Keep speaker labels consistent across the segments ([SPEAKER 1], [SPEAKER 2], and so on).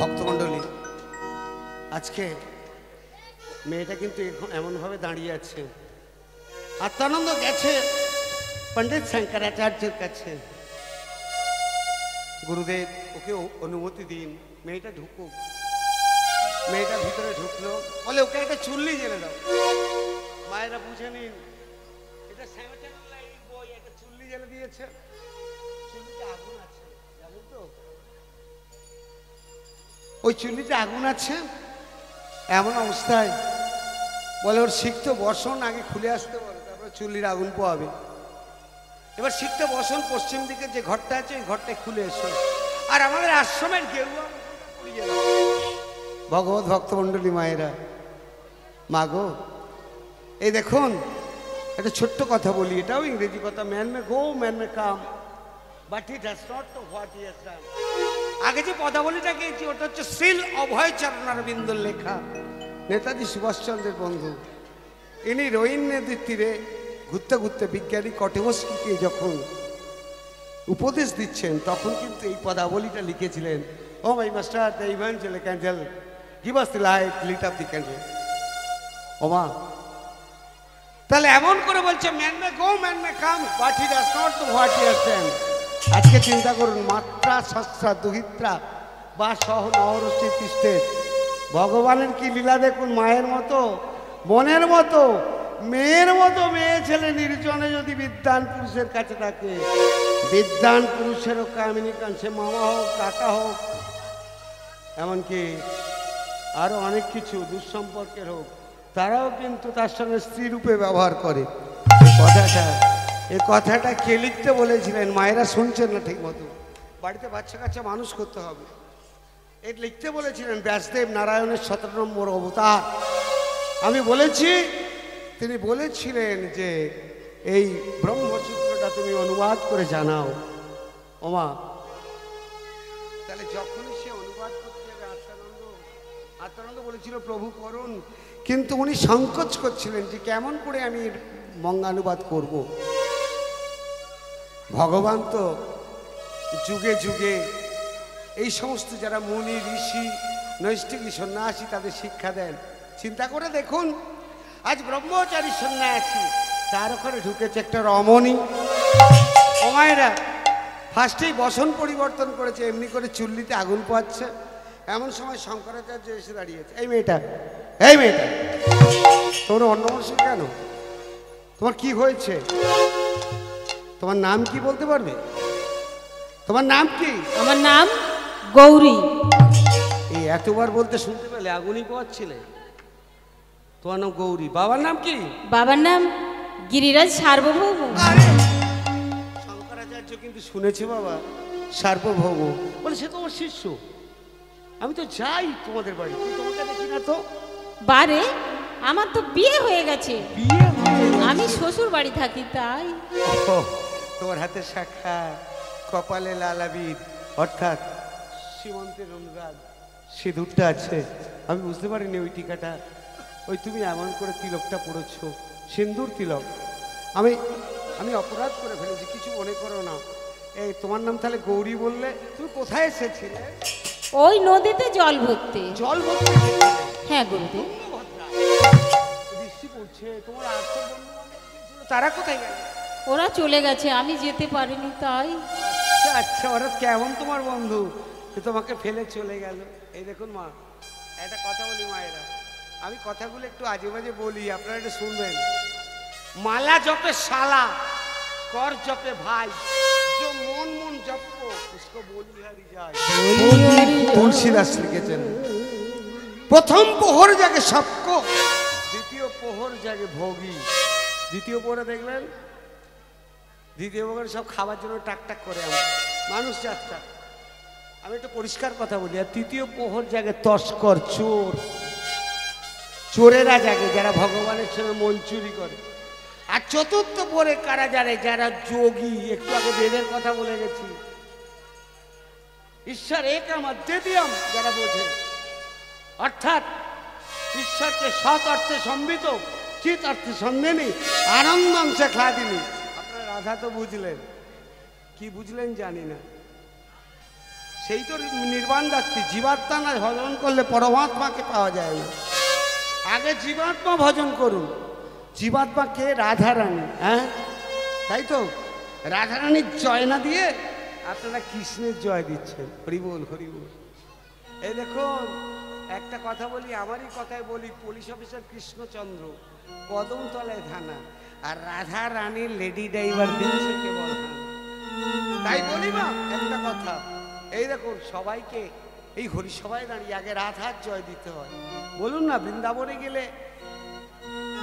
[SPEAKER 1] ভক্তমণ্ডলী। আজকে মেয়েটা কিন্তু এমনভাবে দাঁড়িয়ে আছে। আত্মানন্দ গেছে পণ্ডিত শঙ্করাচার্যের কাছে। গুরুদেব ওকে অনুমতি দিন। মেয়েটা ঢুকুক। মেয়েটা ভিতরে ঢুকলো। বলে ওকে একটা চুল্লি জেলে দাও। মায়েরা বুঝে নিন। এটা লাইনের বই একটা চুল্লি জেলে দিয়েছে। ওই চুল্লিতে আগুন আছে? এমন অবস্থায় বলে, ওর সিক্ত বসন আগে খুলে আসতে বলে, তারপরে চুল্লির আগুন পোয়াবে এবার সিক্ত বসন পশ্চিম দিকে যে ঘরটা আছে, ওই ঘরটা খুলে এসো। আর আমাদের আশ্রমের দাও। ভগবত ভক্তমণ্ডলী মায়েরা। মা গো, এই দেখুন, একটা ছোট্ট কথা বলি, এটাও ইংরেজি কথা man may go man may come but he does not know what he done আগে যে পদাবলীটা গিয়েছি, ওটা হচ্ছে শ্রীল অভয় চরণারবিন্দর লেখা। নেতাজি সুভাষচন্দ্রের বন্ধু। ইনি রোহিন নদীর তীরে ঘুরতে ঘুরতে বিজ্ঞানী কটেমস্কিকে যখন উপদেশ দিচ্ছেন, তখন কিন্তু এই পদাবলীটা লিখেছিলেন O my master the eventual candle give us the light lit up the candle ও ওমা তাহলে এমন করে বলছে man may go man may come but he does not to what has done আজকে চিন্তা করুন, মাত্রা সস্রা দুহিত্রা বা সহ নহরশ্রী পৃষ্ঠের ভগবানের কি লীলা দেখুন, মায়ের মতো, বোনের মতো, মেয়ের মতো মেয়ে ছেলে নির্জনে যদি বিদ্যান পুরুষের কাছে থাকে। বিদ্যান পুরুষেরও কামিনী সে মামা হোক, কাকা হোক, এমনকি আরও অনেক কিছু দুঃসম্পর্কের হোক, তারাও কিন্তু তার সঙ্গে স্ত্রী রূপে ব্যবহার করে। কথাটা এই কথাটা কে লিখতে বলেছিলেন? মায়েরা শুনছেন না ঠিক মতো বাড়িতে বাচ্চা কাচ্চা মানুষ করতে হবে। এই লিখতে বলেছিলেন ব্যাসদেব নারায়ণের সতেরো নম্বর অবতার। আমি বলেছি, তিনি বলেছিলেন যে এই ব্রহ্মসূত্রটা তুমি অনুবাদ করে জানাও। ওমা। তাহলে যখনই সে অনুবাদ করতে যাবে, আত্মানন্দ আত্মানন্দ বলেছিল, প্রভু করুন। কিন্তু উনি সংকোচ করছিলেন যে কেমন করে আমি এর বঙ্গানুবাদ করব। ভগবান তো যুগে যুগে এই সমস্ত যারা মুনি, ঋষি, নৈষ্ঠিক সন্ন্যাসী তাদের শিক্ষা দেন। চিন্তা করে দেখুন, আজ ব্রহ্মচারী সন্ন্যাসী, তার ওখানে ঢুকেছে একটা রমণী। ওমায়েরা ফার্স্টেই বসন পরিবর্তন করেছে, এমনি করে চুল্লিতে আগুন পোয়াচ্ছে এমন সময় শঙ্করাচার্য এসে দাঁড়িয়েছে, এই মেয়েটা এই মেয়েটা, তোর অন্য কেন? তোমার কি হয়েছে? তোমার নাম কি বলতে পারবে? তোমার নাম কি?
[SPEAKER 2] আমার নাম গৌরী।
[SPEAKER 1] এই এতবার বলতে শুনতে পেলে আগুনই পোয়াচ্ছিলে তোমার নাম গৌরী। বাবার নাম কি?
[SPEAKER 2] বাবার নাম গিরিরাজ সার্বভৌম।
[SPEAKER 1] শঙ্করাচার্য কিন্তু শুনেছে বাবা সার্বভৌম। বলে সে তোমার শিষ্য। আমি তো যাই তোমাদের বাড়ি। তোমাকে দেখি না তো?
[SPEAKER 2] বারে আমার তো বিয়ে হয়ে গেছে।
[SPEAKER 1] বিয়ে হয়ে
[SPEAKER 2] আমি শ্বশুর বাড়ি থাকি তাই।
[SPEAKER 1] তোমার হাতে শাখা কপালে লালাবির অর্থাৎ সীমন্তের অনুরাগ। সিঁদুরটা আছে আমি বুঝতে পারিনি ওই টিকাটা। ওই তুমি এমন করে তিলকটা পড়েছ সিন্দুর তিলক। আমি আমি অপরাধ করে ফেলেছি কিছু মনে করো না। এই তোমার নাম তাহলে গৌরী বললে? তুমি কোথায় এসেছিলে?
[SPEAKER 2] ওই নদীতে জল ভর্তি।
[SPEAKER 1] জল ভর্তি?
[SPEAKER 2] হ্যাঁ গুরুদেব।
[SPEAKER 1] বৃষ্টি পড়ছে তোমার আত্ম বন্ধু বান্ধব গিয়েছিল, তারা কোথায় গেল?
[SPEAKER 2] ওরা চলে গেছে আমি যেতে পারিনি তাই।
[SPEAKER 1] আচ্ছা ওরা কেমন তোমার বন্ধু? যে তোমাকে ফেলে চলে গেল। এই দেখুন মা একটা কথা বলি মায়েরা। আমি কথাগুলো একটু আজে বাজে বলি আপনারা একটু শুনবেন। মালা জপে শালা কর জপে ভাই যে মন মন জপ বলি তুলসীদাস লিখেছেন প্রথম প্রহর জাগে সবক দ্বিতীয় প্রহর জাগে ভোগী। দ্বিতীয় পোহরে দেখবেন দ্বিতীয় সব খাবার জন্য টাক টাক করে আমার মানুষ যাত্রা। আমি একটু পরিষ্কার কথা বলি, আর তৃতীয় প্রহর জাগে তস্কর, চোর। চোরেরা জাগে যারা ভগবানের সঙ্গে মন চুরি করে। আর চতুর্থ পরে কারা জানে, যারা যোগী, একটু আগে বেদের কথা বলে গেছি। ঈশ্বর এক আমার দ্বিতীয়ম যারা বোঝে। অর্থাৎ ঈশ্বরকে সৎ অর্থে সম্বিত চিত অর্থে সন্দেনি আনন্দ অংশে খাদিনি রাধা তো বুঝলেন। কি বুঝলেন জানি না। সেই তো নির্বাণ যাত্রী জীবাত্মা না ভজন করলে পরমাত্মাকে পাওয়া যায় না। আগে জীবাত্মা ভজন করুন। জীবাত্মা কে? রাধারানী হ্যাঁ? তাই তো? রাধারানীর জয় না দিয়ে আপনারা কৃষ্ণের জয় দিচ্ছেন। হরিবোল হরিবোল এই দেখুন একটা কথা বলি আমারই কথায় বলি পুলিশ অফিসার কৃষ্ণচন্দ্র কদমতলায় থানা। আর রাধা রানীর লেডি ড্রাইভার দিচ্ছে কেবল তাই বলি না একটা কথা। এই দেখুন, সবাইকে, এই হরিসভায় দাঁড়িয়ে আগে রাধার জয় দিতে হয়। বলুন না, বৃন্দাবনে গেলে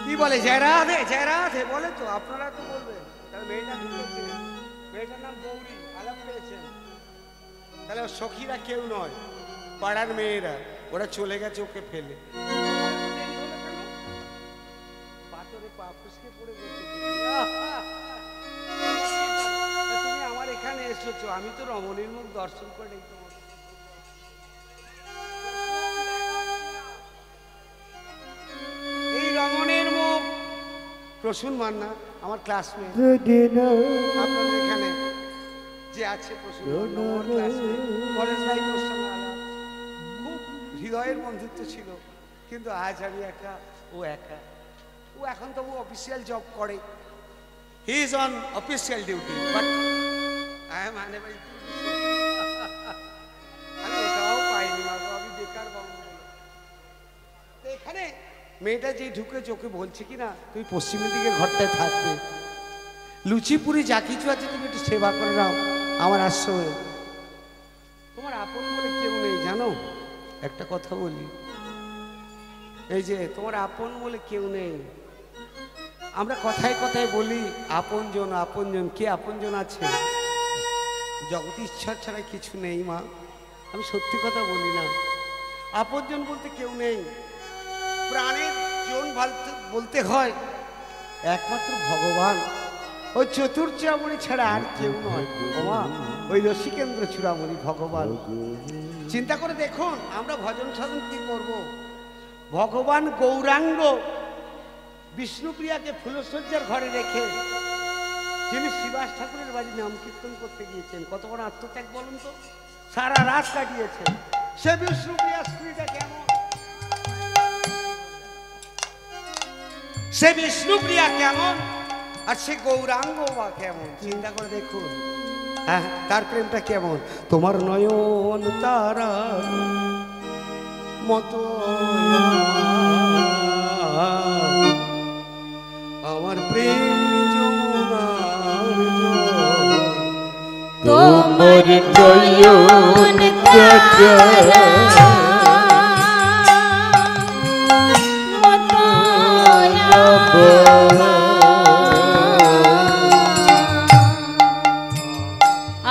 [SPEAKER 1] কি বলে? জয় রাধে জয় রাধে, বলে তো, আপনারা তো বলবেন। তাহলে মেয়েটা ঢুকেছে মেয়েটার নাম গৌরী আলাম পেয়েছেন তাহলে সখীরা কেউ নয়, পাড়ার মেয়েরা, ওরা চলে গেছে ওকে ফেলে। এসেছ আমি তো রমণীর মুখ দর্শন করে এই রমণের মুখ। প্রসূন মান্না, আমার ক্লাসমেট আপনাদের এখানে যে আছে কলেজ লাইফ ওর সঙ্গে খুব হৃদয়ের বন্ধুত্ব ছিল, কিন্তু আজ আমি একা, ও একা। ও এখন তবু অফিসিয়াল জব করে। He is on official duty but I am unable আমি এটাও পাইনি মাগো আমি বেকার বাবু বলে। তো এখানে মেয়েটা যেই ঢুকে চোখে বলছে কি না তুমি পশ্চিমের দিকের ঘরটায় থাকবে লুচিপুরি যা কিছু আছে তুমি একটু সেবা করে নাও আমার আশ্রমে তোমার আপন বলে কেউ নেই জানো একটা কথা বলি এই যে তোমার আপন বলে কেউ নেই। আমরা কথায় কথায় বলি আপন আপনজন আপনজন কে আপনজন আছে? জগৎ ঈশ্বর ছাড়া কিছু নেই, মা। আমি সত্যি কথা বলি না। আপনজন বলতে কেউ নেই। প্রাণের জন বলতে হয়, একমাত্র ভগবান। ওই চতুর্চামণি ছাড়া আর কেউ নয়। ওমা ওই রসিকেন্দ্র চূড়ামণি ভগবান। চিন্তা করে দেখুন, আমরা ভজন সাধন কি করব? ভগবান গৌরাঙ্গ বিষ্ণুপ্রিয়াকে ফুলসজ্জার ঘরে রেখে যিনি শিবাস ঠাকুরের বাড়ি নাম কীর্তন করতে গিয়েছেন, কত বড় আত্মত্যাগ বলুন তো? সারা রাত কাটিয়েছেন। সে বিষ্ণুপ্রিয়া স্ত্রীটা কেমন? সে বিষ্ণুপ্রিয়া কেমন? আর সে গৌরাঙ্গ বা কেমন? চিন্তা করে দেখুন। হ্যাঁ তার প্রেমটা কেমন? তোমার নয়ন তারা মতো আমার প্রেম
[SPEAKER 2] তোমার নয়ন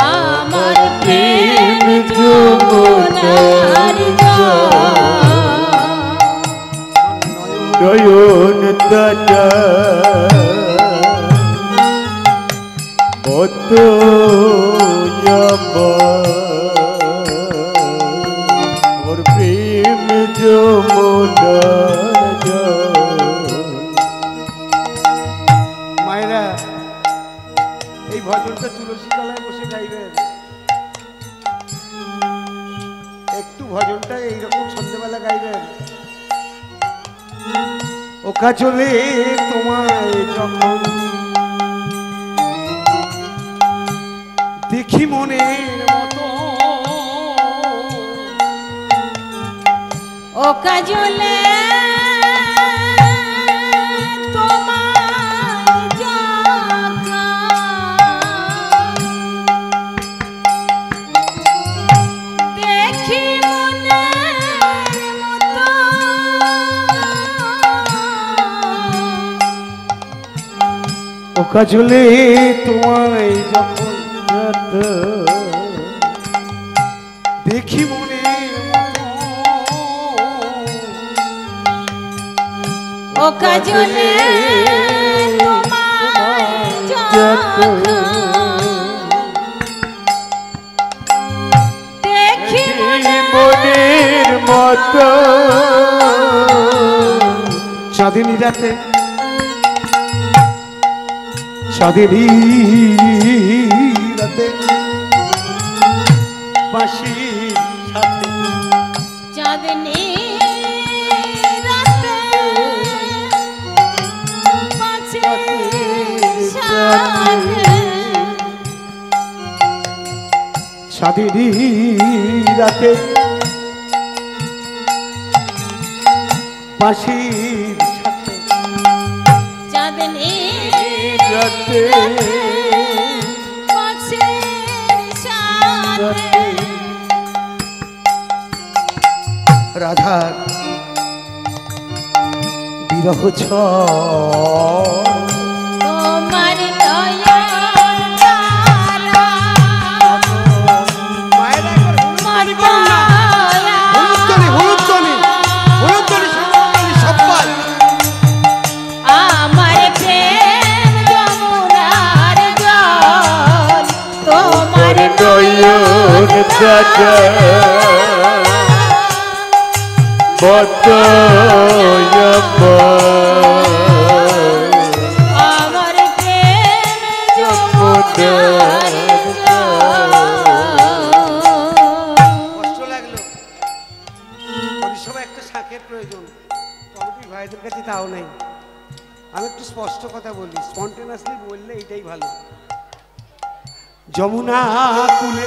[SPEAKER 2] আমার প্রেম যমুনার
[SPEAKER 3] নয়ন দাদা কত
[SPEAKER 1] মায়েরা এই তুলসী তলায় বসে একটু ভজনটা সন্ধ্যেবেলা চলে তোমায় যখন দেখি মনের
[SPEAKER 2] ও কাজলে
[SPEAKER 1] চলে তোমায় যখন
[SPEAKER 2] গজলে দেখি মনের
[SPEAKER 3] মতো
[SPEAKER 1] স্বাধীন রাতে স্বাধীন রাতে
[SPEAKER 2] পাশি সাথে
[SPEAKER 1] সাদিরি রাতে
[SPEAKER 2] পাশির
[SPEAKER 1] চাঁদনি
[SPEAKER 4] রাতে
[SPEAKER 2] রাধার বিরহ দেখা লাগল একটা শাকের প্রয়োজন কমিটি কাছে তাও নাই আমি একটু স্পষ্ট কথা বলি স্পন্টেনাসলি বললে, এটাই ভালো। যমুনা কুলে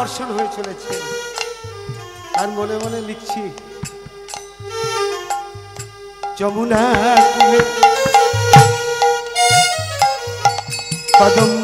[SPEAKER 2] দর্শন হয়ে চলেছে। আর মনে মনে লিখছি যমুনা
[SPEAKER 1] কদম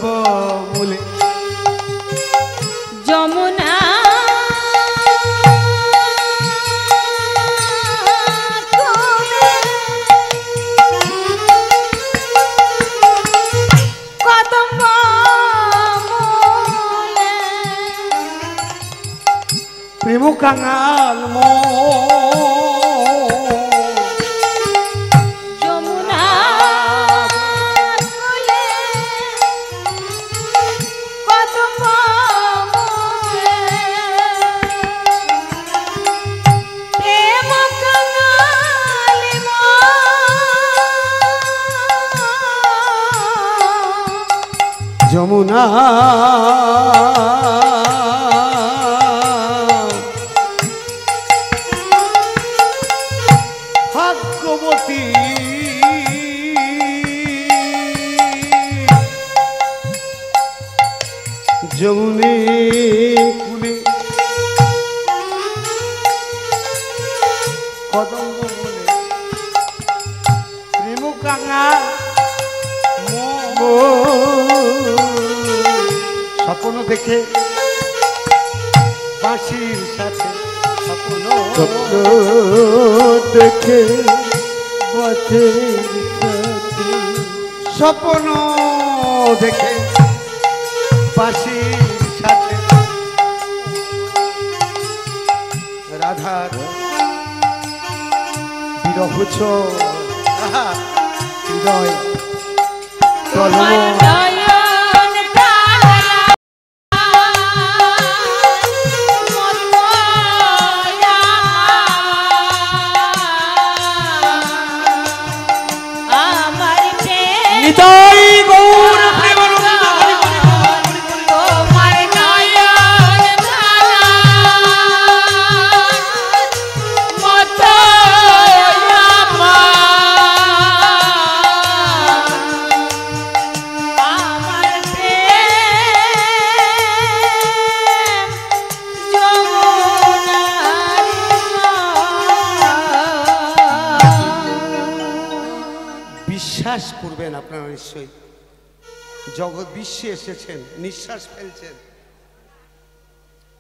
[SPEAKER 1] এসেছেন নিঃশ্বাস ফেলছেন।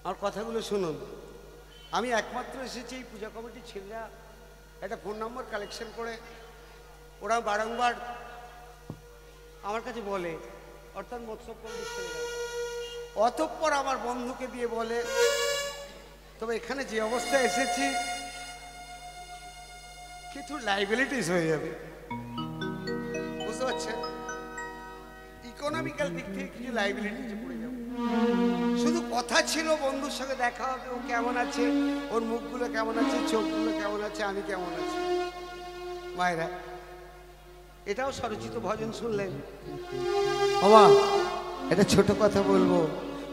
[SPEAKER 1] আমার কথাগুলো শুনুন। আমি একমাত্র এসেছি এই পূজা কমিটির ছেলেরা একটা ফোন নম্বর কালেকশন করে। ওরা বারংবার আমার কাছে বলে, অর্থাৎ মৎস্য কমিটির ছেলেরা। অতঃপর আমার বন্ধুকে দিয়ে বলে, তবে এখানে যে অবস্থায় এসেছি, কিছু লাইবিলিটিস হয়ে যাবে। বুঝতে পারছেন? ইকোনমিক্যাল দিক থেকে কিছু লাইবিলিটিসে পড়ে যাবে। শুধু কথা ছিল, বন্ধুর সঙ্গে দেখা হবে, ও কেমন আছে? ওর মুখগুলো কেমন আছে? চোখগুলো কেমন আছে? আমি কেমন আছি? মায়েরা, এটাও স্বরচিত ভজন শুনলেন। বাবা এটা ছোট কথা বলব।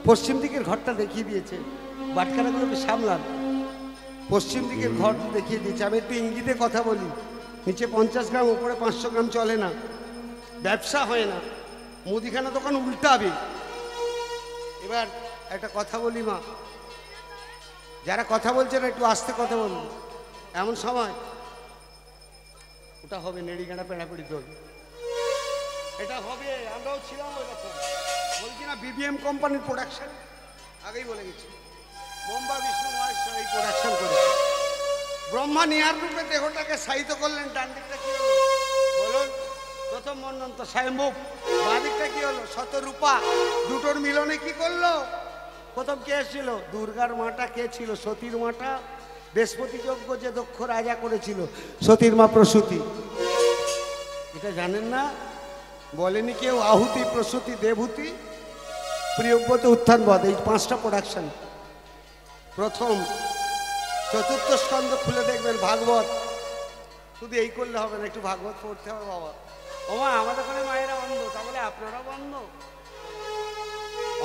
[SPEAKER 1] পশ্চিম দিকের ঘরটা দেখিয়ে দিয়েছে। বাটখারাগুলোকে সামলান। পশ্চিম দিকের ঘর দেখিয়ে দিয়েছে। আমি একটু ইঙ্গিতে কথা বলি। নিচে পঞ্চাশ গ্রাম উপরে পাঁচশো গ্রাম চলে না। ব্যবসা হয় না। মুদিখানা দোকান উল্টাবে। এবার একটা কথা বলি মা। যারা কথা বলছে না, একটু আস্তে কথা বলুন। এমন সময় ওটা হবে নেড়িগাড়া পেড়াপিড়ি তোর এটা হবে, আমরাও ছিলাম ওই রকম। বলছি না বিবিএম কোম্পানির প্রোডাকশন আগেই বলে গেছি। বোম্বা বিষ্ণু মহেশ্বর এই প্রোডাকশন করেছে। ব্রহ্মা নিহার রূপে দেহটাকে সাহিত্য করলেন ডান দিকটা কি মন্নন্ত স্বয়ম্ভব বাঁ দিকটা কি হলো? শতরূপা। দুটোর মিলনে কি করল? প্রথম কে ছিল দুর্গার মাটা কে ছিল? সতীর মাটা। বৃহস্পতি যজ্ঞ যে দক্ষ রাজা করেছিল। সতীর মা প্রসূতি। এটা জানেন না? বলেনি কেউ, আহুতি, প্রসূতি, দেবহুতি। প্রিয়ব্রত উত্থানবধ এই পাঁচটা প্রোডাকশন প্রথম, চতুর্থ স্কন্ধ খুলে দেখবেন ভাগবত। শুধু এই করলে হবে না, একটু ভাগবত পড়তে হবে, বাবা। ওমা আমাদের ওখানে মায়েরা অন্ধ তাহলে আপনারা বন্ধ?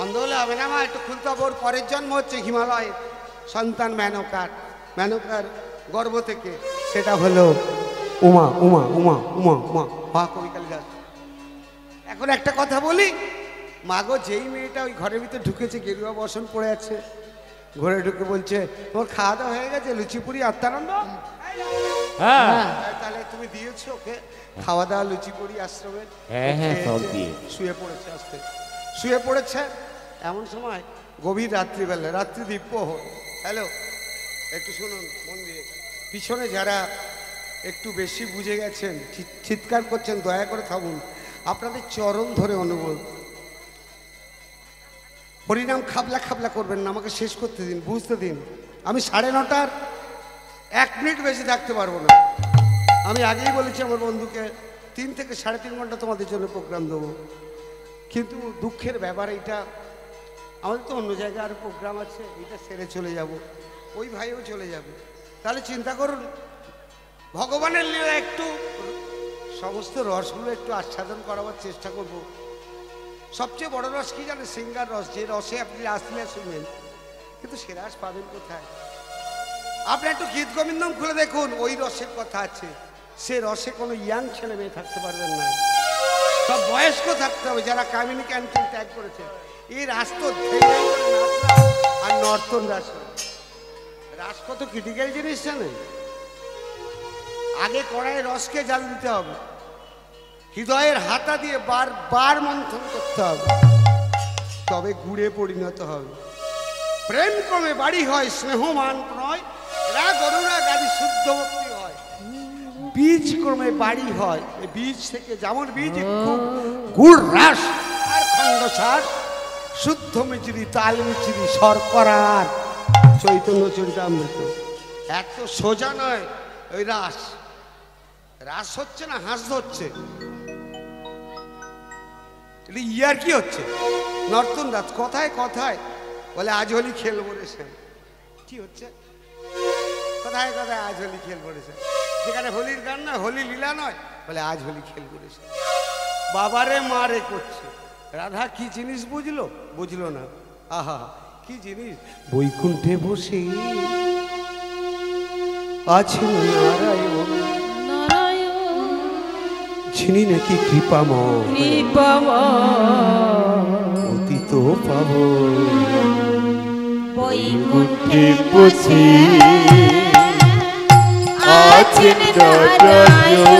[SPEAKER 1] অন্ধ হলে হবে না মা একটু খুলতে হবে। ওর পরের জন্ম হচ্ছে হিমালয় সন্তান মেনকার। মেনকার গর্ভ থেকে সেটা হলো উমা উমা উমা উমা উমা মা কবি কালিদাস এখন একটা কথা বলি মাগো যেই মেয়েটা ওই ঘরের ভিতরে ঢুকেছে গেরুয়া বসন পড়ে আছে ঘরে ঢুকে বলছে তোমার খাওয়া দাওয়া হয়ে গেছে লুচিপুরি আত্মানন্দ?
[SPEAKER 3] হ্যাঁ।
[SPEAKER 1] তাহলে তুমি দিয়েছ ওকে। খাওয়া দাওয়া লুচি করি আশ্রমে
[SPEAKER 3] হ্যাঁ, হ্যাঁ, সব দিয়েছি।
[SPEAKER 1] শুয়ে পড়েছে আস্তে। শুয়ে পড়েছে এমন সময় গভীর রাত্রিবেলা রাত্রি দিব্য হ্যালো একটু শুনুন মন দিয়ে। পিছনে যারা একটু বেশি বুঝে গেছেন চিৎকার করছেন দয়া করে থামুন। আপনাদের চরণ ধরে অনুভব। হরিনাম খাবলা খাবলা করবেন না আমাকে শেষ করতে দিন বুঝতে দিন। আমি সাড়ে নটার এক মিনিট বেশি থাকতে পারব না। আমি আগেই বলেছি আমার বন্ধুকে, তিন থেকে সাড়ে তিন ঘণ্টা তোমাদের জন্য প্রোগ্রাম দেবো। কিন্তু দুঃখের ব্যাপার এইটা, আমাদের তো অন্য জায়গায় আরও প্রোগ্রাম আছে এটা সেরে চলে যাব, ওই ভাইও চলে যাবে। তাহলে চিন্তা করুন, ভগবানের লীলা একটু, সমস্ত রসগুলো একটু আচ্ছাদন করাবার চেষ্টা করব। সবচেয়ে বড় রস কি জানে সিঙ্গার রস, যে রসে আপনি আসলে শুনবেন, কিন্তু সে রস পাবেন কোথায়? আপনি একটু গীত গোবিন্দম খুলে দেখুন, ওই রসের কথা আছে। সে রসে কোনো ইয়াং ছেলে মেয়ে থাকতে পারবেন না। সব বয়স্ক থাকতে হবে যারা কামিনী ক্যান্টিন ত্যাগ করেছে। এই রাস তো আর নর্তন রাস রাস কত ক্রিটিক্যাল জিনিস জানেন। আগে কড়াইয়ে রসকে জাল দিতে হবে। হৃদয়ের হাতা দিয়ে বারবার মন্থন করতে হবে। তবে গুড়ে পরিণত হবে। প্রেম ক্রমে বাড়ি হয় স্নেহমান নয় রাগ অনুরাগ আদি শুদ্ধ ভক্তি বীজ ক্রমে বাড়ি হয়। এই বীজ থেকে যেমন বীজ একটু গুড় রাস আর খণ্ডসার শুদ্ধ মিচিরি তাল মিচিরি শর্করার চৈতন্য চরিতামৃত। এত সোজা নয় ওই রাস। রাস হচ্ছে না হাঁস ধরছে। এটা ইয়ার কি হচ্ছে? নর্তন রাত কথায় কথায় বলে আজ হোলি খেলব রে কি হচ্ছে? কোথায় কোথায় আজ হোলি রে শ্যাম যেখানে হোলির গান নয় হোলি লীলা নয় বলে আজ হোলি রে শ্যাম বাবারে মারে করছে। রাধা কি জিনিস বুঝলো? বুঝলো না। আহা কি জিনিস? বৈকুণ্ঠে বসে আছেন নারায়ণ। যিনি নাকি কৃপাময়।
[SPEAKER 2] কৃপাময়।
[SPEAKER 1] অতীত পাব
[SPEAKER 2] বৈকুণ্ঠে
[SPEAKER 3] বসে
[SPEAKER 2] বসে আছেন নারায়ণ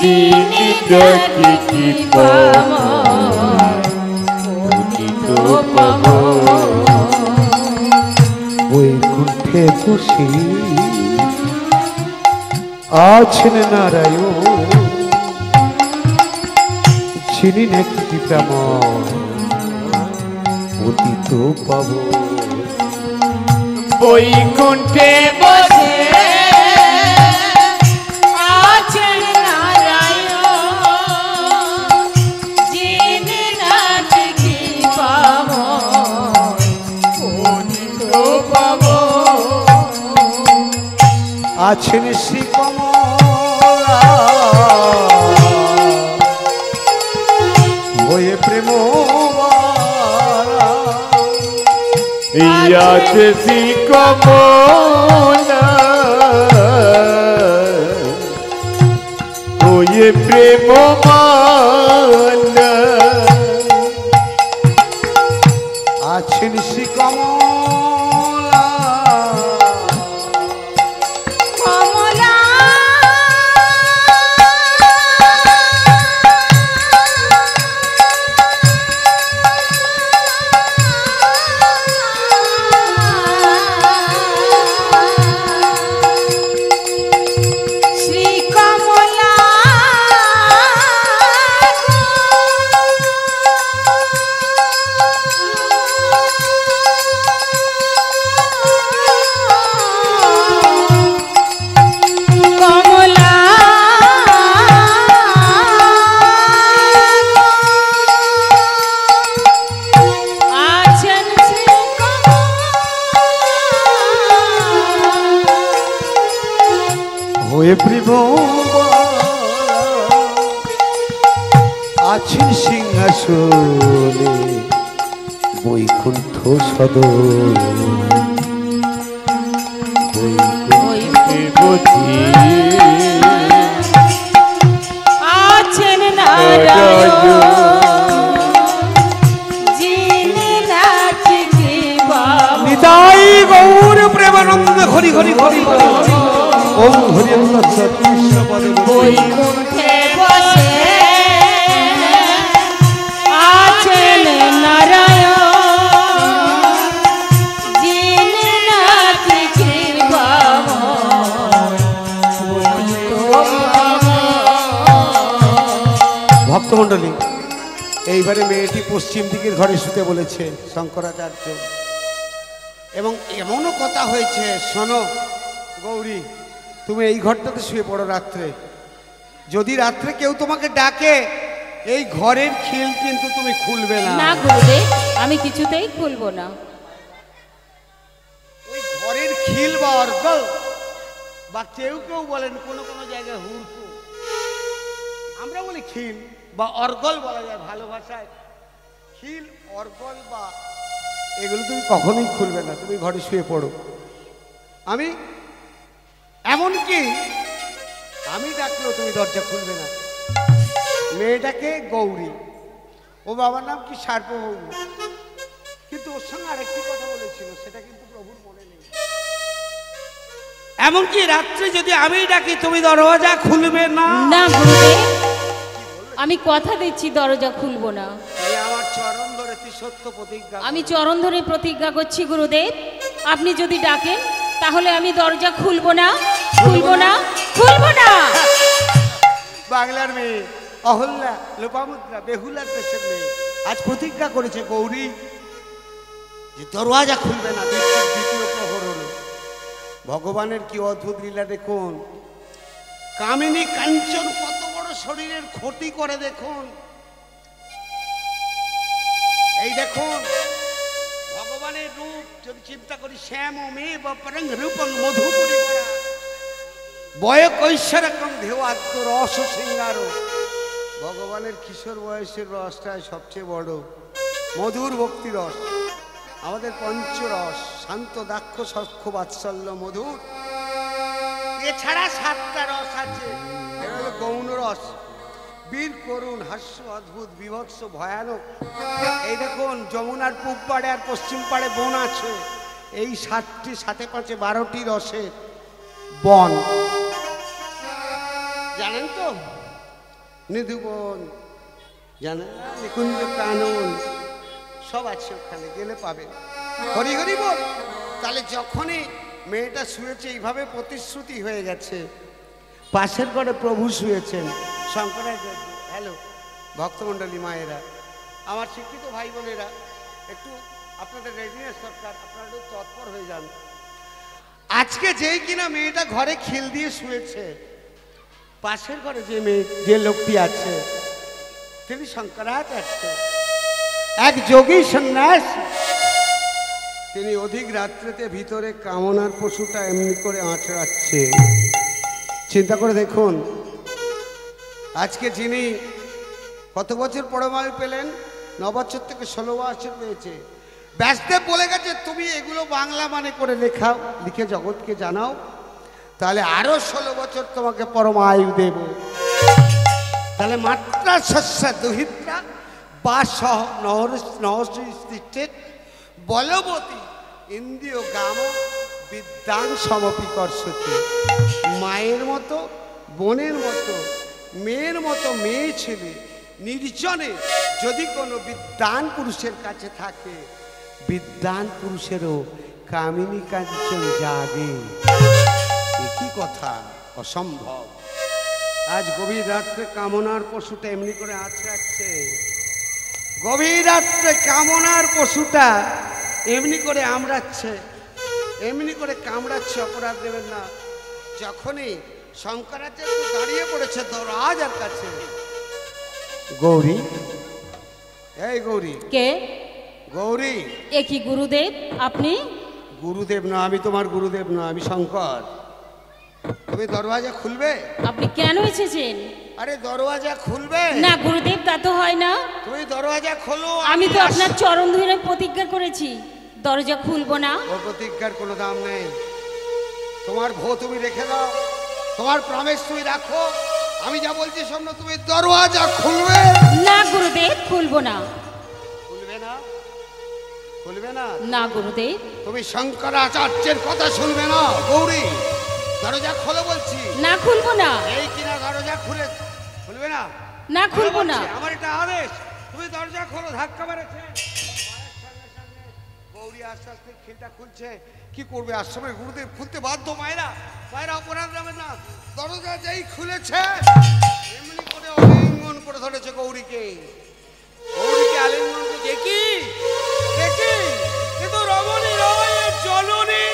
[SPEAKER 2] যিনি ডাকি কি পতিত পাবন
[SPEAKER 1] বৈকুণ্ঠে বসে আছেন নারায়ণ। চিনি নাকি পিতামহ? অতীত পাব।
[SPEAKER 2] বৈকুণ্ঠে বসে।
[SPEAKER 4] আছেন
[SPEAKER 1] আছেন শ্রী
[SPEAKER 2] ইয়াতে শ্রী কমলা ওয়ে প্রেম মালা
[SPEAKER 1] এইবারে মেয়েটি পশ্চিম দিকের ঘরে শুতে বলেছে শঙ্করাচার্য। এবং এমনও কথা হয়েছে শোনো গৌরী তুমি এই ঘরটাতে শুয়ে পড়ো রাত্রে। যদি রাত্রে কেউ তোমাকে ডাকে এই ঘরের খিল কিন্তু তুমি খুলবে না।
[SPEAKER 4] না গুরুদেব আমি কিছুতেই খুলবো না।
[SPEAKER 1] ওই ঘরের খিল বা অর্গল বা কেউ কেউ বলেন কোনো কোনো জায়গায় হুড়কু। আমরা বলি খিল। বা অর্গল বলা যায় ভালো ভাষায়। খিল অর্গল বা এগুলো তুমি কখনোই খুলবে না তুমি ঘরে শুয়ে পড়ো। আমি এমনকি আমি ডাকলেও তুমি দরজা খুলবে না। মেয়েটাকে গৌরী ও বাবার নাম কি সার্বভৌম কিন্তু ওর সঙ্গে আরেকটি কথা বলেছিল সেটা কিন্তু প্রভুর মনে নেই। এমনকি রাত্রে যদি আমি ডাকি তুমি দরওয়াজা খুলবে না।
[SPEAKER 4] না আমি কথা দিচ্ছি দরজা খুলব না।
[SPEAKER 1] আমার চরণ ধরে তুই সত্য প্রতিজ্ঞা
[SPEAKER 4] আমি চরণ ধরে প্রতিজ্ঞা করছি গুরুদেব। আপনি যদি ডাকেন তাহলে আমি দরজা খুলব না খুলবো না খুলবো না।
[SPEAKER 1] বাংলার মেয়ে অহল্যা লোপামুদ্রা বেহুলার দেশের মেয়ে আজ প্রতিজ্ঞা করেছে গৌরী যে দরওয়াজা খুলবে না দ্বিতীয় প্রহর হলো। ভগবানের কি অদ্ভুত লীলা দেখুন। কামিনী কাঞ্চন কত শরীরের ক্ষতি করে দেখুন। এই দেখুন, ভগবানের রূপ, যদি চিন্তা করি, শ্যাম মেয়ে বা পরং রূপং মধুপুরি বয় কৈশোরকম ধেওয়াত্ম রস ও সিঙ্গার। ভগবানের কিশোর বয়সের রসটাই সবচেয়ে বড়। মধুর ভক্তি রস। আমাদের পঞ্চরস শান্ত, দাক্ষ, সক্ষ, বাৎসল্য, মধুর। এছাড়া সাতটা রস আছে। এরা হলো গৌণ রস। বীর করুণ, হাস্য অদ্ভুত, বিভৎস, ভয়ানক। এই দেখুন, যমুনার পূব পাড়ে আর পশ্চিম পাড়ে বন আছে। এই সাতটি, সাথে পাঁচে বারোটি রসের বন। জানেন তো? নিধুবন, জানেন? নিকুঞ্জ কানন সব আছে ওখানে, গেলে পাবেন হরি হরি বল। তাহলে যখনই মেয়েটা শুয়েছে এইভাবে প্রতিশ্রুতি হয়ে গেছে। পাশের ঘরে প্রভু শুয়েছেন। শঙ্করাচার্য, হ্যালো, ভক্তমণ্ডলী মায়েরা, আমার শিক্ষিত ভাই বোনেরা, একটু আপনাদের রেডিনেস দরকার, আপনারা একটু তৎপর হয়ে যান। আজকে যেই কিনা মেয়েটা ঘরে খিল দিয়ে শুয়েছে, পাশের ঘরে যে মেয়ে, যে লোকটি আছে, তিনি শঙ্করাচার্য, এক যোগী সন্ন্যাস। তিনি অধিক রাত্রিতে ভিতরে কামনার পশুটা এমনি করে আঁচড়াচ্ছে। চিন্তা করে দেখুন। আজকে যিনি কত বছর পরমায়ু পেলেন? ন বছর থেকে ষোলো বছর পেয়েছে। ব্যাসদেব বলে গেছে, তুমি এগুলো বাংলা মানে করে লেখাও, লিখে জগৎকে জানাও। তাহলে আরও ষোলো বছর তোমাকে পরমায়ু দেব। তাহলে মাত্রা শস্য দুহিত্রা বা সহ নহস্টেট বলবতী ইন্দ্রিয় গাম বিদ্যাং সমপিকর্ষতে। মায়ের মতো, বোনের মতো, মেয়ের মতো মেয়ে ছেলে, নির্জনে যদি কোনো বিদ্যান পুরুষের কাছে থাকে বিদ্যান পুরুষেরও কামিনী কাঞ্চন জাগে। একই কথা? অসম্ভব। আজ গভীর রাত্রে কামনার পশুটা এমনি করে আছড়াচ্ছে। গভীর রাত্রে কামনার পশুটা এমনি করে আমড়াচ্ছে। এমনি করে কামড়াচ্ছে, অপরাধ দেবেন না। যখনই শঙ্করাচার্য দাঁড়িয়ে পড়েছে দরাজার কাছে। গৌরী। এই গৌরী।
[SPEAKER 2] কে?
[SPEAKER 1] গৌরী।
[SPEAKER 2] এ কি গুরুদেব? আপনি?
[SPEAKER 1] গুরুদেব না আমি তোমার গুরুদেব না আমি শঙ্কর। তুমি দরওয়াজা খুলবে?
[SPEAKER 2] আপনি কেন এসেছেন?
[SPEAKER 1] আরে দরওয়াজা খুলবে?
[SPEAKER 2] না গুরুদেব তা তো হয় না।
[SPEAKER 1] তুমি দরওয়াজা খোলো
[SPEAKER 2] আমি তো আপনার চরণ ধরে প্রতিজ্ঞা করেছি। দরজা খুলবো না।
[SPEAKER 1] ও প্রতিজ্ঞার কোনো দাম নেই। তোমার ভো তুমি রেখে দাও তোমার প্রমেশ তুমি রাখো। আমি যা বলছি শোনো তুমি দরওয়াজা খুলবে।
[SPEAKER 2] না গুরুদেব খুলবো না।
[SPEAKER 1] খুলবে না? খুলবে না?
[SPEAKER 2] না গুরুদেব।
[SPEAKER 1] তুমি শঙ্করাচার্যের কথা শুনবে না গৌরী। দরজা খোলো বলছি।
[SPEAKER 2] না খুলবো না।
[SPEAKER 1] এই কিনা দরজা খুলে খুলবে না?
[SPEAKER 2] না খুলবো না।
[SPEAKER 1] আমার এটা আদেশ। তুমি দরজা খোলো ধাক্কা মেরেছে। গৌরী আস্তে আস্তে খেলটা খুলছে। কি করবে? আশ্রমের গুরুদেব খুলতে বাধ্য মায়েরা। মায়েরা অপরাধ যাবে না দরজা যেই খুলেছে এমনি করে অলিঙ্গন করে ধরেছে গৌরীকে। গৌরীকে আলিঙ্গন দেখি দেখি এ তো রমণী, রমণের জননী।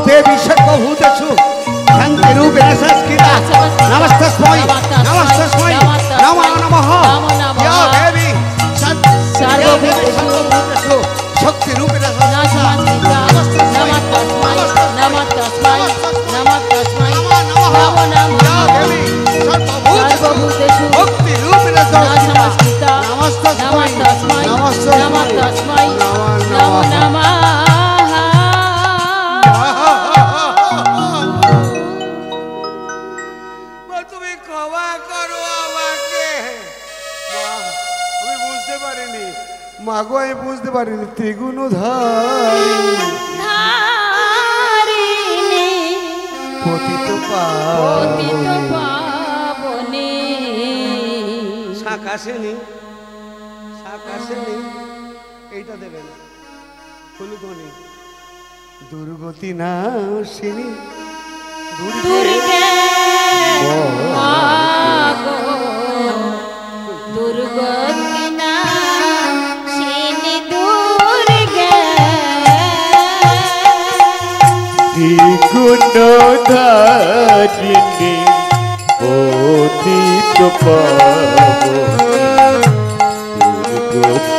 [SPEAKER 1] 别比赛。বুঝতে পারিনি ত্রিগুণ
[SPEAKER 2] ধারিণী
[SPEAKER 1] পতিত পাবনে।
[SPEAKER 2] পাবনে।
[SPEAKER 1] নেই আসেনি নেই এইটা দেবেন। ফুলকনি দুর্গতি না আসেনি
[SPEAKER 3] পাবনে দুর্গতি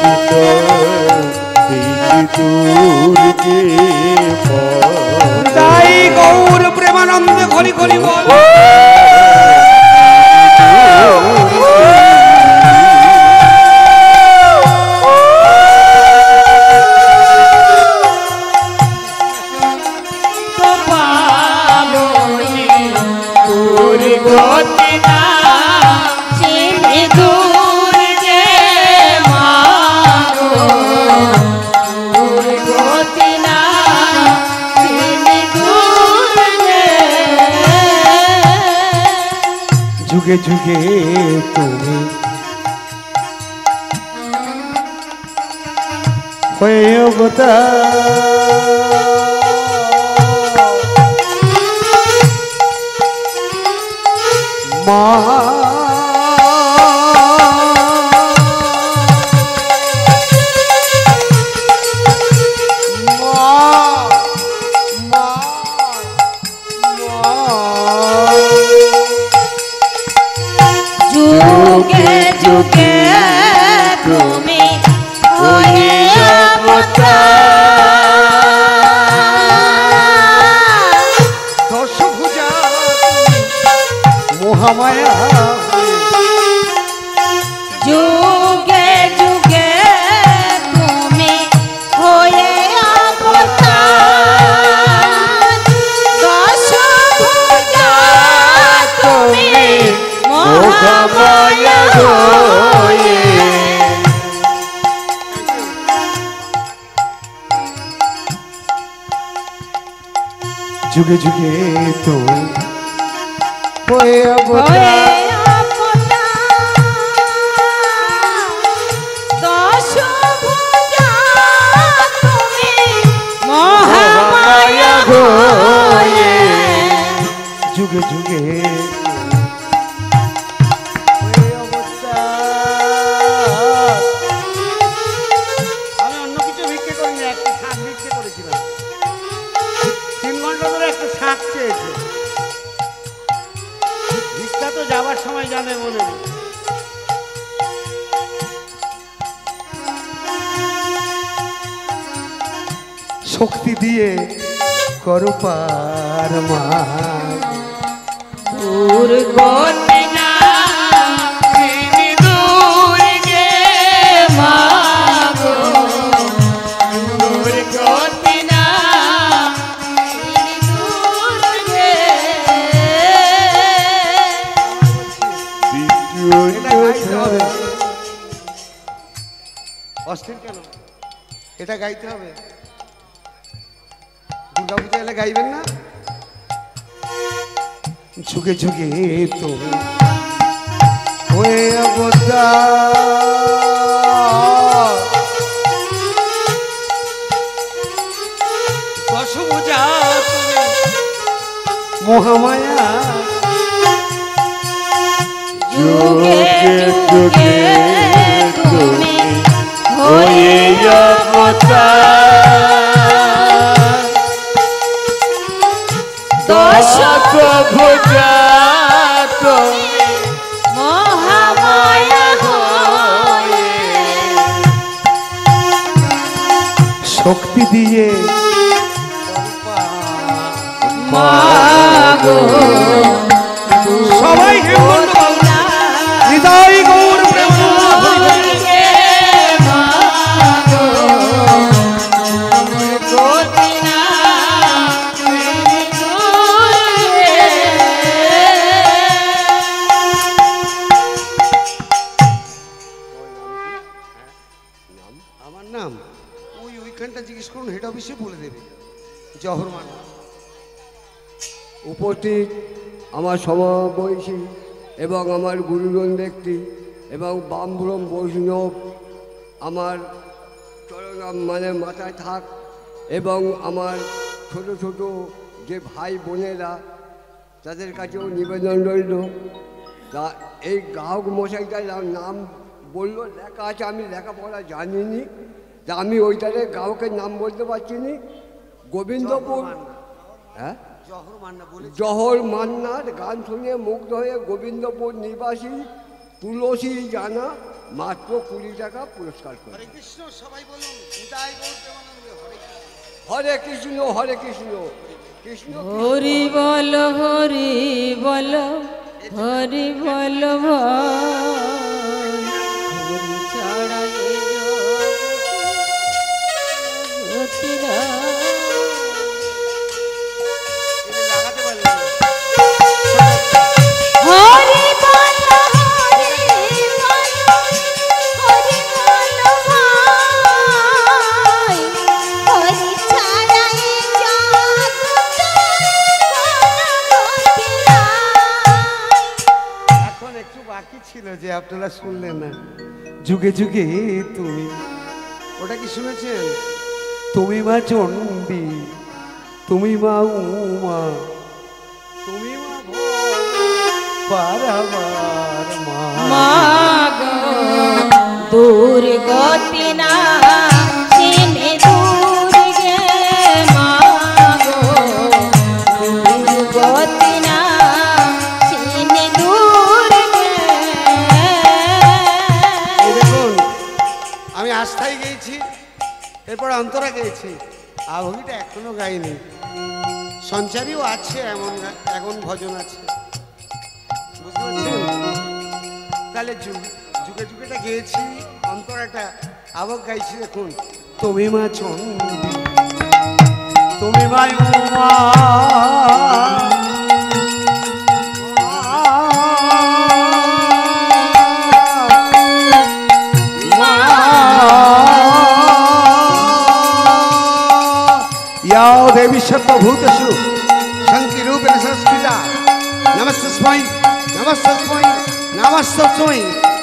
[SPEAKER 3] দুর্গে
[SPEAKER 1] তাই গৌর প্রেমানন্দ খলি খলি বল। এটা গাইতে হবে। দুর্গা পূজা এলে গাইবেন না?
[SPEAKER 3] ঝুঁকে হয়ে
[SPEAKER 1] দশভুজা তুমি
[SPEAKER 3] মহামায়া।
[SPEAKER 2] যুগে যুগে তুমি হয়ে অবতার দশ ভুজা তুমি
[SPEAKER 3] শক্তি দিয়ে
[SPEAKER 2] মাগো
[SPEAKER 5] উপস্থিত আমার সমবয়সী এবং আমার গুরুজন ব্যক্তি এবং বামব্রম বৈষ্ণব আমার চরণাম মানে মাথায় থাক এবং আমার ছোট ছোট যে ভাই বোনেরা তাদের কাছেও নিবেদন রইল। তা এই গ্রাহক মশাইটার নাম বলল লেখা আছে আমি লেখাপড়া জানিনি। তা আমি ওইটারে গ্রাহকের নাম বলতে পারছি নি। গোবিন্দপুর হ্যাঁ?
[SPEAKER 1] জহর মান্না
[SPEAKER 5] মান্নার গান শুনে মুগ্ধ হয়ে গোবিন্দপুর নিবাসী তুলসী জানা মাত্র কুড়ি টাকা পুরস্কার করে।
[SPEAKER 1] হরে কৃষ্ণ সবাই বলুন হৃদয় গৌর প্রেমানন্দ হরে কৃষ্ণ।
[SPEAKER 5] হরে কৃষ্ণ হরে কৃষ্ণ। কৃষ্ণ
[SPEAKER 2] হরি বল হরি বল হরি বল। হরি ছাড়া
[SPEAKER 1] যুগে যুগে তুমি ওটা কি শুনেছেন?
[SPEAKER 3] তুমি মা চণ্ডী তুমি মা উমা
[SPEAKER 1] তুমি মা
[SPEAKER 3] পারাবার মা।
[SPEAKER 2] মাগো
[SPEAKER 1] গেয়েছি। আভগিটা এখনও গাইনি। সঞ্চারীও আছে, এমন এখন ভজন আছে। তাহলে যুগ- যুগে যুগেটা গেয়েছি, অন্তর একটা আবক গাইছি, দেখুন।
[SPEAKER 3] তুমি মা চন্দ্র তুমি মা। देवी सर्वभूतेषु
[SPEAKER 1] शक्ति रूपेण संस्कृता।
[SPEAKER 3] नमस्त स्वामी। नमस्त स्वामी।
[SPEAKER 1] नमस्ते स्वामी।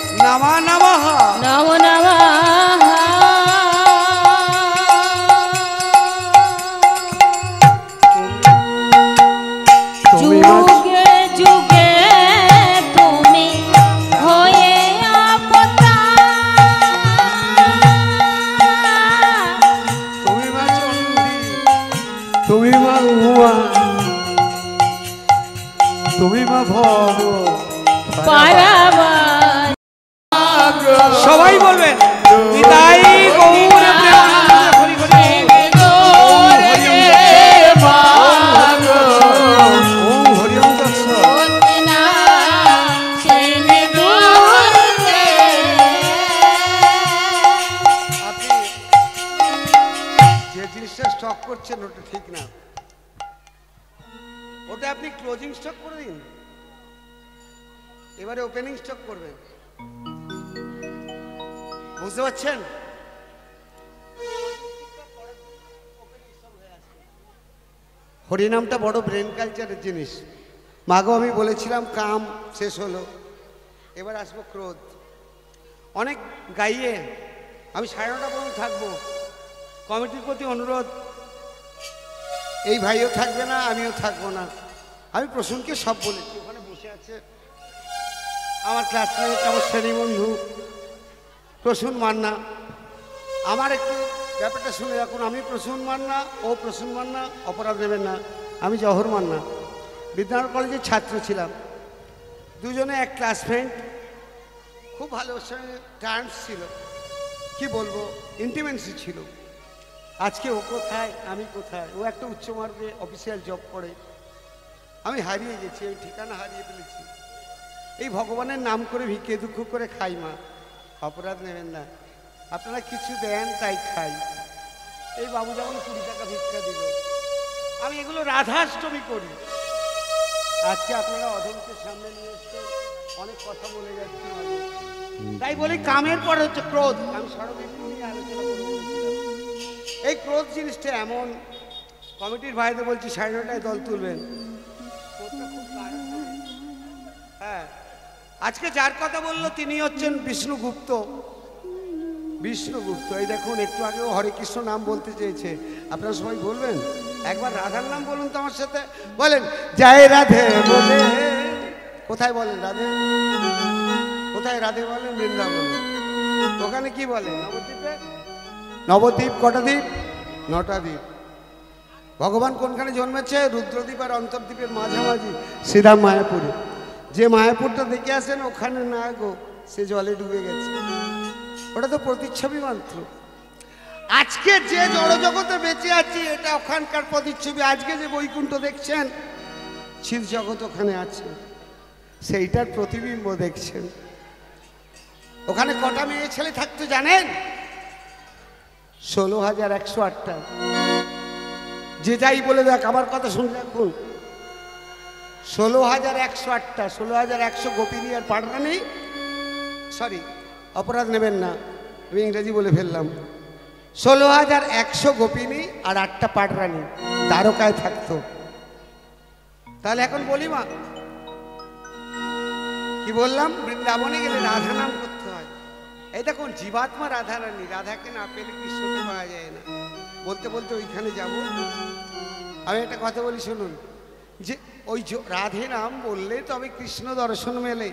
[SPEAKER 1] জিনিসটা স্টক করছেন, ওটা ঠিক না। ওটা আপনি ক্লোজিং স্টক করে দিন। এবারে ওপেনিং স্টক করবেন। বুঝতে পারছেন? হরিনামটা বড় ব্রেন কালচারের জিনিস। মাগো আমি বলেছিলাম, কাম শেষ হলো। এবার আসব ক্রোধ। অনেক গাইয়ে, আমি সাড়ে নটা পর্যন্ত থাকব। কমিটির প্রতি অনুরোধ। এই ভাইও থাকবে না, আমিও থাকব না। আমি প্রসূনকে সব বলেছি, ওখানে বসে আছে। আমার ক্লাসমেট আমার শ্রেণি বন্ধু প্রসূন মান্না। আমার একটু ব্যাপারটা শুনে রাখুন, আমি প্রসূন মান্না, ও প্রসূন মান্না, অপরাধ নেবেন না। আমি জহর মান্না। বিদ্যানগর কলেজের ছাত্র ছিলাম। দুজনে এক ক্লাসমেট খুব ভালো সঙ্গে টার্মস ছিল। কি বলব ইন্টিমেন্সি ছিল। আজকে ও কোথায় আমি কোথায়? ও একটা উচ্চ মার্গে অফিসিয়াল জব করে। আমি হারিয়ে গেছি আমি ঠিকানা হারিয়ে ফেলেছি। এই ভগবানের নাম করে ভিকে দুঃখ করে খাই মা। অপরাধ নেবেন না। আপনারা কিছু দেন তাই খাই। এই বাবু যেমন কুড়ি টাকা ভিক্ষা দিল। আমি এগুলো রাধাষ্টমী করি। আজকে আপনারা অধমকে সামনে নিয়ে এসছেন অনেক কথা বলে যাচ্ছি। তাই বলি কামের পরে হচ্ছে ক্রোধ। আমি সর্বক্ষণ নিয়ে আলোচনা করে। এই ক্রোধ জিনিসটা এমন, কমিটির ভাইদের বলছি সাড়ে নটায় দল তুলবেন। হ্যাঁ আজকে যার কথা বলল তিনি হচ্ছেন বিষ্ণুগুপ্ত। বিষ্ণুগুপ্ত, এই দেখুন, একটু আগেও হরে কৃষ্ণ নাম বলতে চেয়েছে। আপনারা সবাই বলবেন? একবার রাধার নাম বলুন তো আমার সাথে। বলেন, জয় রাধে বলে। কোথায় বলেন রাধে? কোথায় রাধে বলেন? বৃন্দাবনে। ওখানে কি বলেন? নবদ্বীপে? নবদ্বীপ কটা দ্বীপ নটা দ্বীপ ভগবান কোনখানে জন্মেছে? রুদ্রদ্বীপ আর অন্তর্দ্বীপের মাঝামাঝি, সিধা মায়াপুরে। যে মায়াপুরটা দেখে আসেন, ওখানে না গো, সে জলে ডুবে গেছে। ওটা তো প্রতিচ্ছবি মাত্র। আজকে যে জড়জগতে বেঁচে আছি, এটা ওখানকার প্রতিচ্ছবি। আজকে যে বৈকুণ্ঠ দেখছেন, শিব জগৎ ওখানে আছে। সেইটার প্রতিবিম্ব দেখছেন। ওখানে কটা মেয়ে ছেলে থাকতো জানেন? ষোলো হাজার একশো আটটা। যে যাই বলে দেখ, আমার কথা শুনে রাখুন ষোলো হাজার একশো আটটা ষোলো হাজার একশো গোপিনী আর পাটরানি সরি অপরাধ নেবেন না, আমি ইংরেজি বলে ফেললাম। ষোলো হাজার একশো গোপিনী আর আটটা পাটরানি দ্বারকায় থাকতো। তাহলে এখন বলি মা, কি বললাম? বৃন্দাবনে গেলে রাধা নাম করতে এই দেখুন, জীবাত্মা রাধা রানী রাধাকে না পেলে কৃষ্ণকে পাওয়া যায় না। বলতে বলতে ওইখানে যাব। আমি একটা কথা বলি, শুনুন। যে ওই রাধে নাম বললে তবে কৃষ্ণ দর্শন মেলে।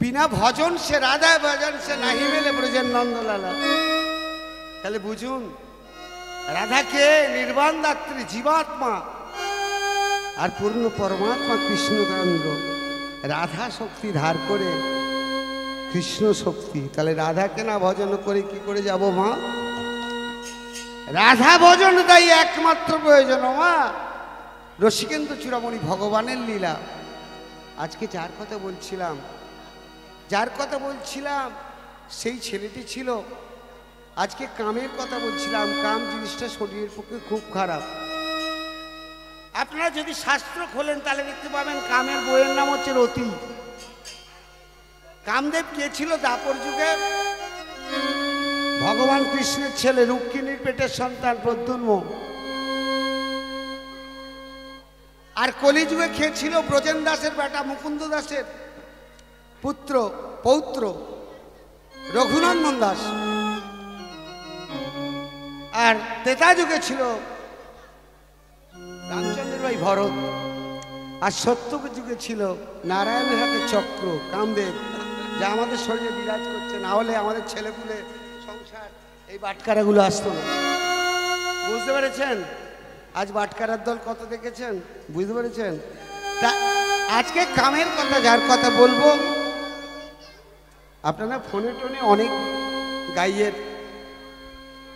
[SPEAKER 1] বিনা ভজন সে রাধা, ভজন সে নাহি মেলে ব্রজের নন্দলালা। তাহলে বুঝুন, রাধাকে নির্বাণ দাত্রী, জীবাত্মা আর পূর্ণ পরমাত্মা কৃষ্ণচন্দ্র, রাধা শক্তি ধার করে কৃষ্ণ শক্তি। তাহলে রাধাকে না ভজন করে কি করে যাব মা? রাধা ভজন তাই একমাত্র প্রয়োজন মা। রসিকেন্দ্র চূড়ামণি ভগবানের লীলা। আজকে যার কথা বলছিলাম, যার কথা বলছিলাম, সেই ছেলেটি ছিল। আজকে কামের কথা বলছিলাম, কাম জিনিসটা শরীরের পক্ষে খুব খারাপ। আপনারা যদি শাস্ত্র খোলেন, তাহলে দেখতে পাবেন কামের বইয়ের নাম হচ্ছে রতি। কামদেব কে ছিল দাপর যুগে? ভগবান কৃষ্ণের ছেলে রুক্মিণীর পেটের সন্তান প্রদ্যুন্ম আর কলিযুগে খেয়ে ছিল ব্রজেন দাসের বেটা মুকুন্দ দাসের পুত্র পৌত্র? রঘুনন্দন দাস। আর তেতা যুগে ছিল রামচন্দ্রের ভাই ভরত। আর সত্য যুগে ছিল নারায়ণের হাতে চক্র কামদেব। যা আমাদের শরীরে বিরাজ করছে, না হলে আমাদের ছেলেপুলে সংসার এই বাটকারাগুলো আসতো না। বুঝতে পেরেছেন? আজ বাটকারার দল কত দেখেছেন? বুঝতে পেরেছেন? তা আজকে কামের কথা, যার কথা বলব, আপনারা ফোনে টোনে অনেক গাইয়ের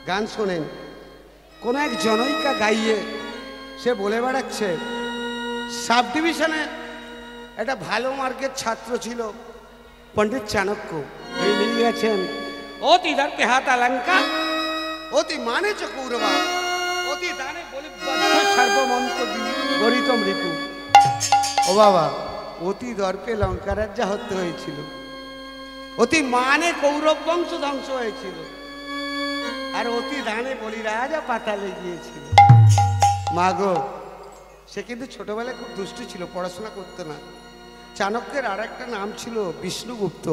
[SPEAKER 1] গান শোনেন। কোনো এক জনৈকা গাইয়ে সে বলে বেড়াচ্ছে সাব ডিভিশনে একটা ভালো মার্কের ছাত্র ছিল পণ্ডিত চাণক্য গেছেন অতি দর্পে হাত অলঙ্কা অতি মানে চ কৌরবা অতি দানে সর্বমন্ত গরিতম রিপু ও বাবা অতি দর্পে লঙ্কা রাজ্যা হতে হয়েছিল অতি মানে কৌরব বংশ ধ্বংস হয়েছিল আর অতি দানে বলি রাজা পাতালে গিয়েছিল মাগো সে কিন্তু ছোটবেলায় খুব দুষ্টু ছিল পড়াশোনা করতো না চাণক্যের আর একটা নাম ছিল বিষ্ণুগুপ্ত।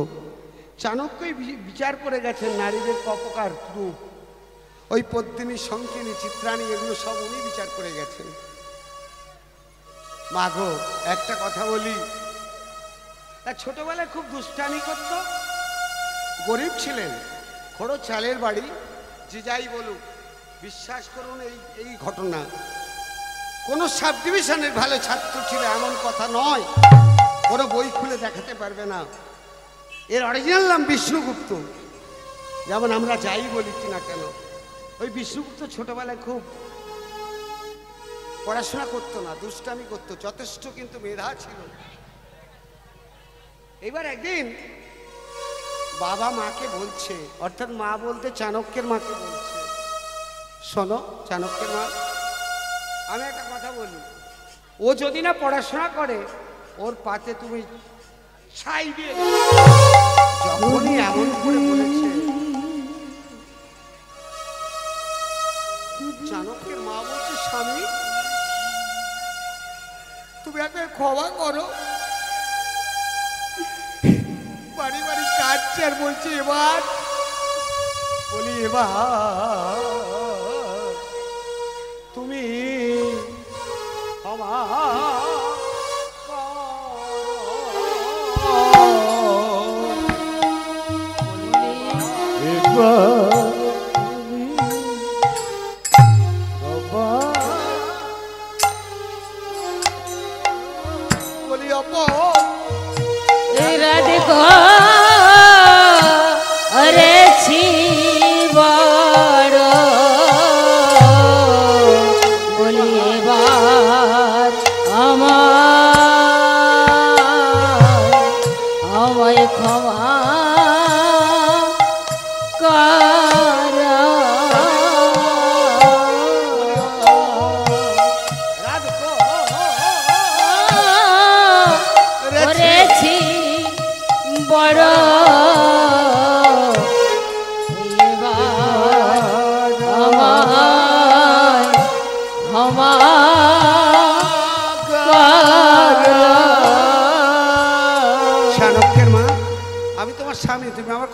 [SPEAKER 1] চাণক্যই বিচার করে গেছেন নারীদের কপকার রূপ। ওই পদ্মিনী, শঙ্কিনী, চিত্রাণী, এগুলো সব উনি বিচার করে গেছেন। মাগো, একটা কথা বলি। তা ছোটবেলায় খুব দুষ্টানি করতো? গরিব ছিলেন, খড়ো চালের বাড়ি, যে যাই বলুক, বিশ্বাস করুন এই এই ঘটনা। কোনো সাব ডিভিশনের ভালো ছাত্র ছিল, এমন কথা নয়। কোনো বই খুলে দেখাতে পারবে না। এর অরিজিনাল নাম বিষ্ণুগুপ্ত। যেমন আমরা যাই বলি কি না কেন। ওই বিষ্ণুগুপ্ত ছোটবেলায় খুব পড়াশোনা করতো না, দুষ্টামি করতো, যথেষ্ট কিন্তু মেধা ছিল। এবার একদিন বাবা মাকে বলছে, অর্থাৎ মা বলতে চাণক্যের মাকে বলছে, শোনো চাণক্যের মা, আমি একটা কথা বলি, ও যদি না পড়াশোনা করে ওর পাতে তুমি ছাই দিয়ে যখনই এমন করে বলেছে চাণক্যের মা বলছে স্বামী তুমি একবার ক্ষমা করো। বাড়ি বাড়ি কাটছে আর বলছে এবার বলি এবার
[SPEAKER 2] রাধে রে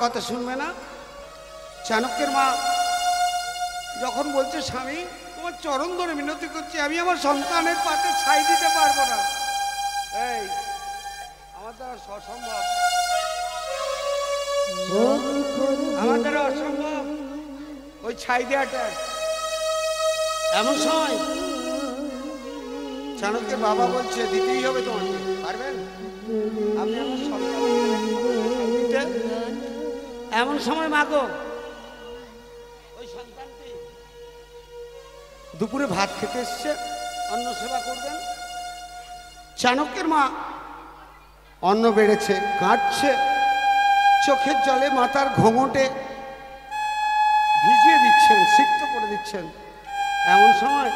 [SPEAKER 1] কথা শুনবে না? চাণক্যের মা যখন বলছে, স্বামী, তোমার চরণ ধরে মিনতি করছি, আমি আমার সন্তানের পাতে ছাই দিতে পারব না। এই, আমার দ্বারা অসম্ভব। আমার দ্বারা অসম্ভব। ওই ছাই দেওয়াটা। এমন সময় চাণক্যের বাবা বলছে, দিতেই হবে তোমাকে। পারবেন? আপনি আমার সন্তান। এমন সময় মাগো ওই সন্তানটি দুপুরে ভাত খেতে এসছে অন্ন সেবা করবেন। চাণক্যের মা অন্ন বেড়েছে কাঁদছে চোখের জলে মাথার ঘোমটে ভিজিয়ে দিচ্ছেন সিক্ত করে দিচ্ছেন। এমন সময়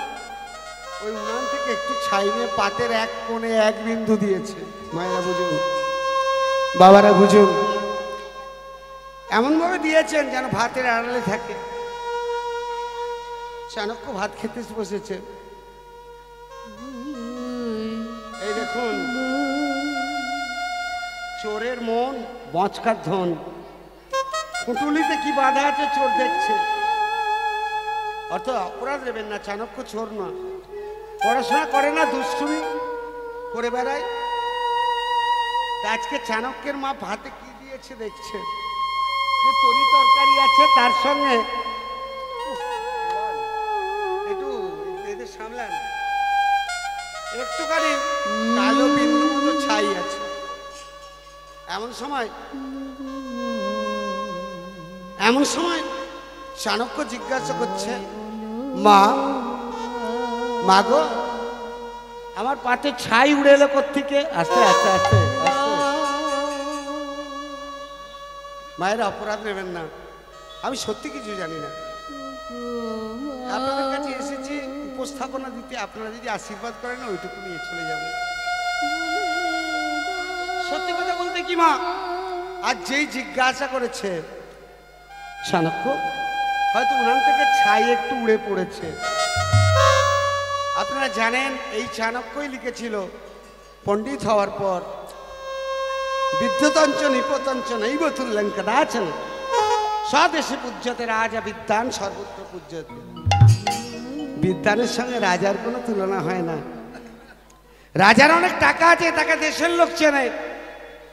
[SPEAKER 1] ওই উনান থেকে একটু ছাই নিয়ে পাতের এক কোণে এক বিন্দু দিয়েছে মায়েরা বুঝুন। বাবারা বুঝুন এমনভাবে দিয়েছেন যেন ভাতের আড়ালে থাকে। চাণক্য ভাত খেতে বসেছে। এই দেখুন, চোরের মন, বচকার ধন। খুঁটুলিতে কি বাধা আছে, চোর দেখছে। অর্থাৎ অপরাধ দেবেন না, চাণক্য চোর না পড়াশোনা করে না, দুষ্টুমি করে বেড়ায়। আজকে চাণক্যের মা ভাতে কি দিয়েছে, দেখছে। যে তরি তরকারি আছে তার সঙ্গে একটু এদের সামলান। একটুখানি কালো বিন্দু মতো ছাই আছে। এমন সময় এমন সময় চাণক্য জিজ্ঞাসা করছে মা মা গো আমার পাতে ছাই উড়ে এলো কোথেকে আস্তে আস্তে আস্তে। মায়ের অপরাধ নেবেন না। আমি সত্যি কিছু জানি না। আপনাদের কাছে এসেছি, উপস্থাপনা দিতে। আপনারা যদি আশীর্বাদ করেন ওইটুকু নিয়ে চলে যাব। সত্যি কথা বলতে কি মা? আর যেই জিজ্ঞাসা করেছে চাণক্য হয়তো উনান থেকে ছাই একটু উড়ে পড়েছে। আপনারা জানেন, এই চাণক্যই লিখেছিল, পণ্ডিত হওয়ার পর বিদ্যুতঞ্চ নিপতঞ্চ নৈব তুল্যং স্বদেশে পূজ্যতে রাজা বিদ্যান, সর্বত্র পূজ্যতে। বিদ্যানের সঙ্গে রাজার কোনো তুলনা হয় না। রাজার অনেক টাকা আছে, তাকে দেশের লোক চেনে।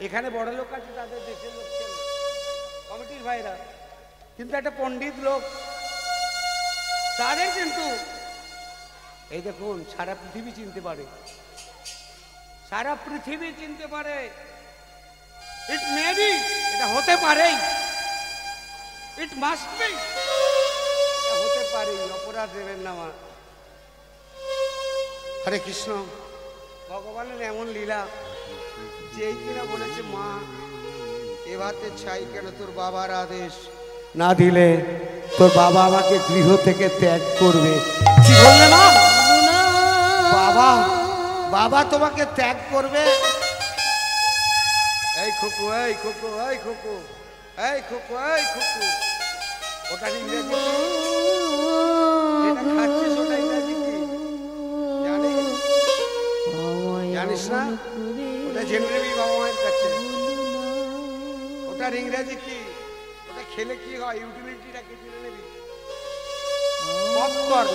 [SPEAKER 1] এখানে বড় লোক আছে, তাদের দেশের লোক চেনে। কমিটির ভাইরা। কিন্তু একটা পণ্ডিত লোক। তাদের কিন্তু, এই দেখুন, সারা পৃথিবী চিনতে পারে। সারা পৃথিবী চিনতে পারে। ইট মেবি এটা হতে পারেই। ইট মাস্ট বি হতে পারে অপরাধ দেবেন না মা। হরে কৃষ্ণ। ভগবানের এমন লীলা যে কিনা বলেছে মা এভাতে ছাই কেন তোর বাবার আদেশ? না দিলে তোর বাবা আমাকে গৃহ থেকে ত্যাগ করবে। কি বললে মা? বাবা বাবা তোমাকে ত্যাগ করবে? এই খুকু এই খুকু এই খুকু এই খুকু এই খুকু। ওটা ইংরেজি? যেটা ওটা ইংরেজি জানিস? না? ওটা জেনে বাবা কাছে। ওটার ইংরেজি কি? ওটা খেলে কি হয়? ইউটিলিটিটা কি জেনে নিবি? পপকর্ন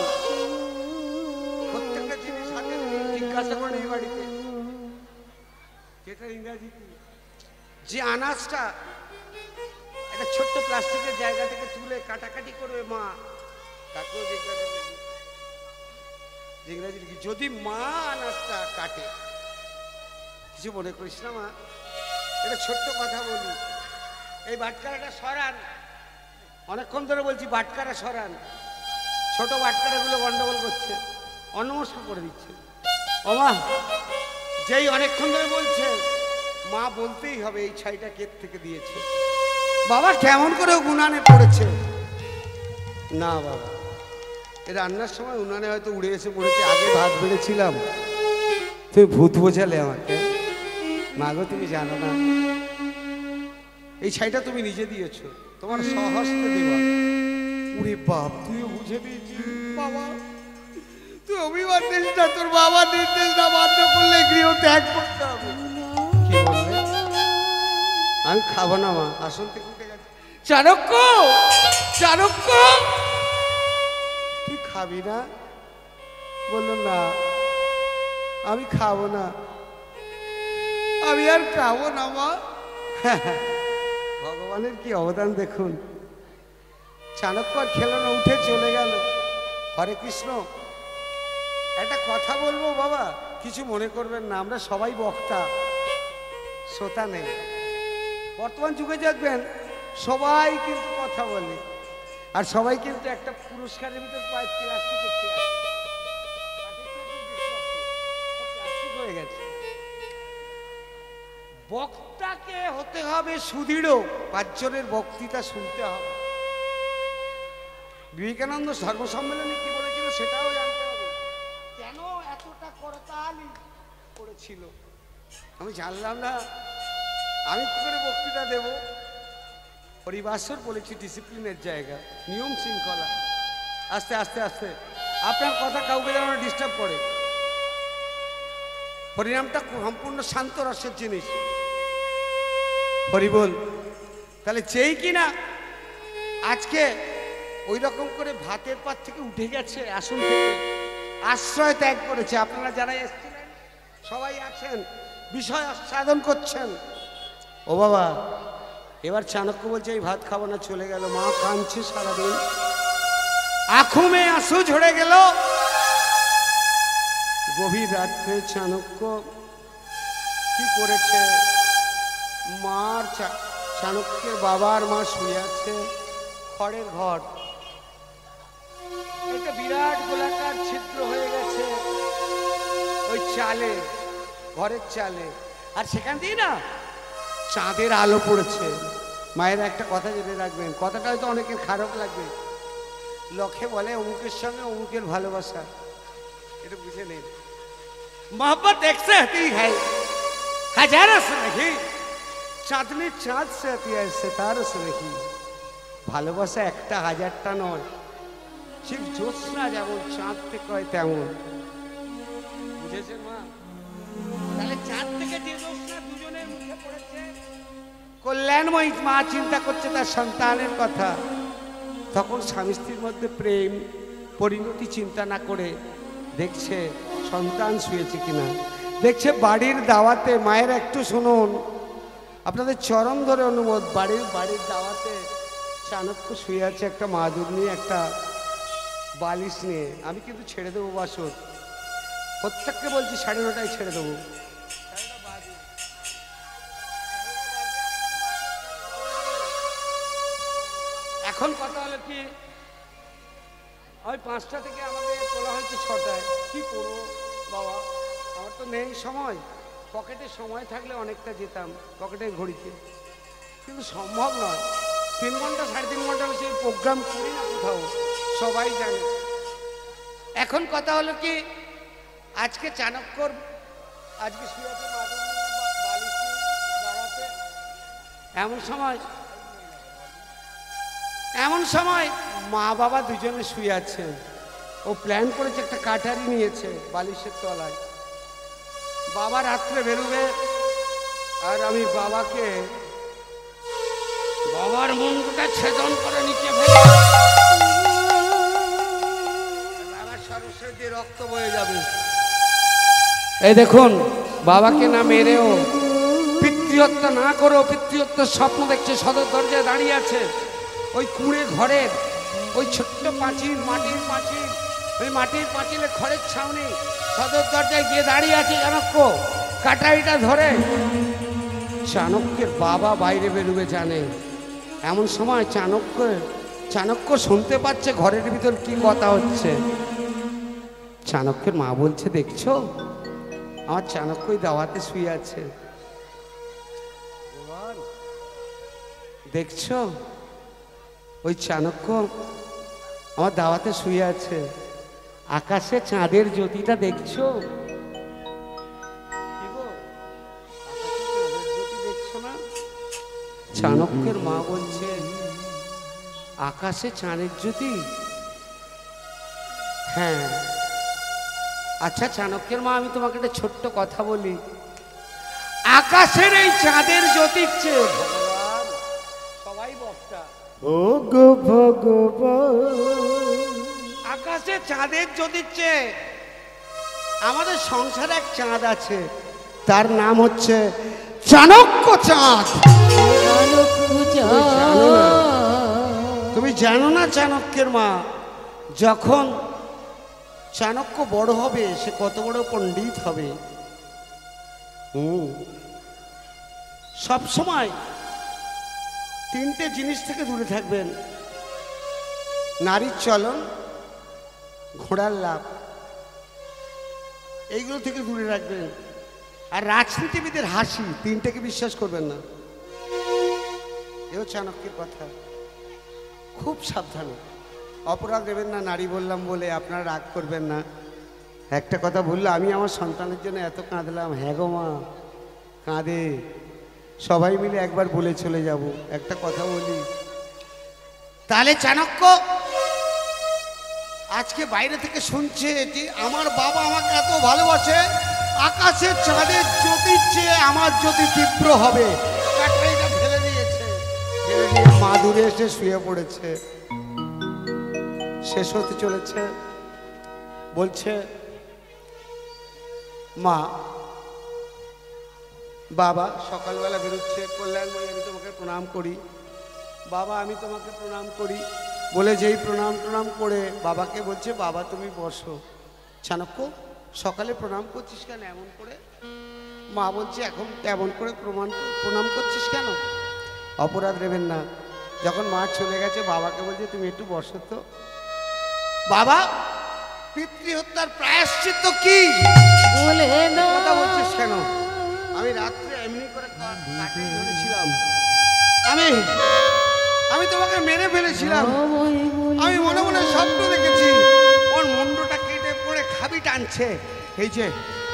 [SPEAKER 1] প্রত্যেকটা জিনিস হাতে জিজ্ঞাসা করে এই বাড়িতে। ইংরাজি কি? যে আনাজটা একটা ছোট্ট প্লাস্টিকের জায়গা থেকে তুলে কাটাকাটি করবে মা, তাকেও জিজ্ঞাসা করবি। যদি মা আনাজটা কাটে, কিছু মনে করিস না মা এটা ছোট্ট কথা বলি। এই বাটকারাটা সরান। অনেকক্ষণ ধরে বলছি বাটকারা সরান। ছোট বাটকারাগুলো গন্ডগোল করছে অনমস্কার করে দিচ্ছে। ও মা যেই অনেকক্ষণ ধরে বলছে মা বলতেই হবে এই ছাইটা কেত থেকে দিয়েছে। বাবা কেমন করে উনানে পড়েছে? না বাবা রান্নার সময় উনানে হয়তো উড়ে এসে পড়েছে আগে ভাত বেড়েছিলাম। তুমি ভূত বোঝালে আমাকে। মাগো তুমি জানো না এই ছাইটা তুমি নিজে দিয়েছ তোমার সহস্তে দেওয়া। উরে বাপ তুইও বুঝে দিয়েছিস। বাবা তুই অভিমান দিস না তোর বাবা নির্দেশ না মান্য করলে গৃহ ত্যাগ করতে হবে। কি আমি খাব না মা। আসন থেকে উঠে গেছে চাণক্য! চাণক্য! তুই খাবি না? বলল না আমি খাব না। আমি আর খাব না মা। ভগবানের কি অবদান দেখুন। চাণক্য আর খেলো না উঠে চলে গেল। হরে কৃষ্ণ। একটা কথা বলব বাবা? কিছু মনে করবেন না আমরা সবাই বক্তা। শ্রোতা নেই। বর্তমান যুগে দেখবেন, সবাই কিন্তু কথা বলে। আর সবাই কিন্তু একটা পুরস্কারের ভিতর পায় প্লাস্টিকের হয়ে গেছে। বক্তাকে হতে হবে সুদৃঢ়, পাঁচজনের বক্তৃতা শুনতে হবে। বিবেকানন্দ ধর্ম সম্মেলনে কি বলেছিল সেটাও জানতে হবে। কেন এতটা করতালি করেছিল? আমি জানলাম না। আমি কি করে বক্তৃতা দেব? পরিবাসর বলেছি ডিসিপ্লিনের জায়গা, নিয়ম শৃঙ্খলা। আস্তে আস্তে আস্তে। আপনার কথা কাউকে যেন ডিস্টার্ব করে। হরিনামটা সম্পূর্ণ শান্ত রসের জিনিস। হরি বল তাহলে যেই কিনা আজকে ওই রকম করে ভাতের পাত থেকে উঠে গেছে, আসন থেকে। আশ্রয় ত্যাগ করেছে। আপনারা যারা এসেছিলেন, সবাই আছেন, বিষয় আস্বাদন করছেন। ও বাবা, এবার চাণক্য বলছে, এই ভাত খাব না, চলে গেল। মা কাঁদছে সারাদিন। আখুমে আঁসু ঝরে গেল। গভীর রাত্রে চাণক্য কি করেছে? মার চাণক্যের বাবার মা শুয়ে আছে খড়ের ঘর। একটা বিরাট গোলাকার ছিদ্র হয়ে গেছে ওই চালে, ঘরের চালে। আর সেখান দিয়ে না চাঁদের আলো পড়েছে মায়ের একটা কথা জেনে রাখবেন কথাটা হয়তো অনেকের খারাপ লাগবে লক্ষ্যে বলে অমুকের সঙ্গে অমুকের ভালোবাসা এটা বুঝে নেই मोहब्बत एक से आती है हजारों से नहीं চাঁদনি চাঁদ সে আতি হয় সেতারও সে দেখি ভালোবাসা একটা হাজারটা নয় ঠিক জ্যোৎস্না যেমন চাঁদ থেকে হয় তেমন বুঝেছেন মা তাহলে চাঁদ থেকে যে কল্যাণময়ী মা চিন্তা করছে তার সন্তানের কথা। তখন স্বামী স্ত্রীর মধ্যে প্রেম, পরিণতি চিন্তা না করে দেখছে সন্তান শুয়েছে কিনা। দেখছে বাড়ির দাওয়াতে, মায়ের একটু শুনুন। আপনাদের চরম ধরে অনুমোদ বাড়ির বাড়ির দাওয়াতে চাণক্য শুয়ে আছে একটা মাদুর নিয়ে, একটা বালিশ নিয়ে। আমি কিন্তু ছেড়ে দেবো বাসর। প্রত্যেককে বলছি সাড়ে নটায় ছেড়ে দেবো। এখন কথা হলো কি? ওই পাঁচটা থেকে আমাদের তোলা হয়েছে ছটায়। কি করব বাবা? আমার তো নেই সময়। পকেটে সময় থাকলে অনেকটা যেতাম পকেটে ঘড়িতে। কিন্তু সম্ভব নয়। তিন ঘণ্টা, সাড়ে তিন ঘণ্টা বেশি প্রোগ্রাম করি না কোথাও। সবাই জানে। এখন কথা হলো কি? আজকে চাণক্যর, আজকে শুয়ে আছে। এমন সময় এমন সময় মা বাবা দুজনে শুয়ে আছে। ও প্ল্যান করেছে একটা কাটারি নিয়েছে বালিশের তলায়। বাবা রাত্রে বেরোবে আর আমি বাবাকে বাবার মুন্ডটা ছেদন করে নিচে ফেলে রক্ত বয়ে যাবে। এই দেখুন, বাবাকে না মেরেও পিতৃহত্যা না করেও পিতৃহত্যার স্বপ্ন দেখছে, সদর দরজায় দাঁড়িয়ে আছে। ওই কুঁড়ে ঘরের ওই ছোট্ট পাঁচিল মাটির পাঁচিল, ওই মাটির পাঁচিলে খড়ের ছাউনি, সদর দরজায় গিয়ে দাঁড়িয়ে আছে চাণক্য। কাটাইটা ধরে। চাণক্যের বাবা বাইরে বেরোবে জানে। এমন সময় চাণক্য চাণক্য শুনতে পাচ্ছে ঘরের ভিতর কি কথা হচ্ছে। চাণক্যের মা বলছে, দেখছ? আমার চাণক্যই দাওয়াতে শুয়ে আছে। দেখছ? ওই চাণক্য আমার দাওয়াতে শুয়ে আছে। আকাশে চাঁদের জ্যোতিটা দেখছ? চাণক্যের মা বলছে আকাশে চাঁদের জ্যোতি? হ্যাঁ। আচ্ছা চাণক্যের মা, আমি তোমাকে একটা ছোট্ট কথা বলি। আকাশের এই চাঁদের জ্যোতির চেয়ে
[SPEAKER 4] ও গো
[SPEAKER 1] আকাশে চাঁদের চেয়ে আমাদের সংসারে এক চাঁদ আছে। তার নাম হচ্ছে চাণক্য চাঁদ। তুমি জানো না চাণক্যের মা? যখন চাণক্য বড় হবে, সে কত বড় পণ্ডিত হবে। হুম। সব সময় তিনটে জিনিস থেকে দূরে থাকবেন। নারীর চলন, ঘোড়ার লাভ, এইগুলো থেকে দূরে রাখবেন। আর রাজনীতিবিদের হাসি, তিনটাকে বিশ্বাস করবেন না। এও চাণক্যের কথা। খুব সাবধানে। অপরাধ দেবেন না, নারী বললাম বলে আপনারা রাগ করবেন না। একটা কথা বলল, আমি আমার সন্তানের জন্য এত কাঁদলাম হ্যাঁ গো মা, কাঁদে। সবাই মিলে একবার বলে চলে যাব। একটা কথা বলি। তাহলে চাণক্য আজকে বাইরে থেকে শুনছে যে আমার বাবা আমাকে এত ভালোবাসে আকাশের চাঁদের জ্যোতির চেয়ে আমার জ্যোতি তীব্র হবে। ফেলে দিয়েছে। ফেলে দিয়ে মা দূরে এসে শুয়ে পড়েছে। শেষ হতে চলেছে। বলছে মা বাবা সকালবেলা বেরোচ্ছে কল্যাণময়ী আমি তোমাকে প্রণাম করি। বাবা আমি তোমাকে প্রণাম করি। বলে যেই প্রণাম প্রণাম করে বাবাকে বলছে বাবা তুমি বসো। চাণক্য সকালে প্রণাম করছিস কেন? এমন করে? মা বলছে এখন এমন করে প্রমাণ প্রণাম করছিস কেন? অপরাধ নেবেন না। যখন মা চলে গেছে বাবাকে বলছে তুমি একটু বসো তো। বাবা পিতৃহত্যার প্রায়শ্চিত্ত কি?
[SPEAKER 2] বলে
[SPEAKER 1] কথা বলছিস কেন? আমি রাত্রে এমনি করে ধরেছিলাম আমি আমি তোমাকে মেরে ফেলেছিলাম। আমি মনে মনে স্বপ্ন দেখেছি ওর মুন্ডটা কেটে পড়ে খাবি টানছে। এই যে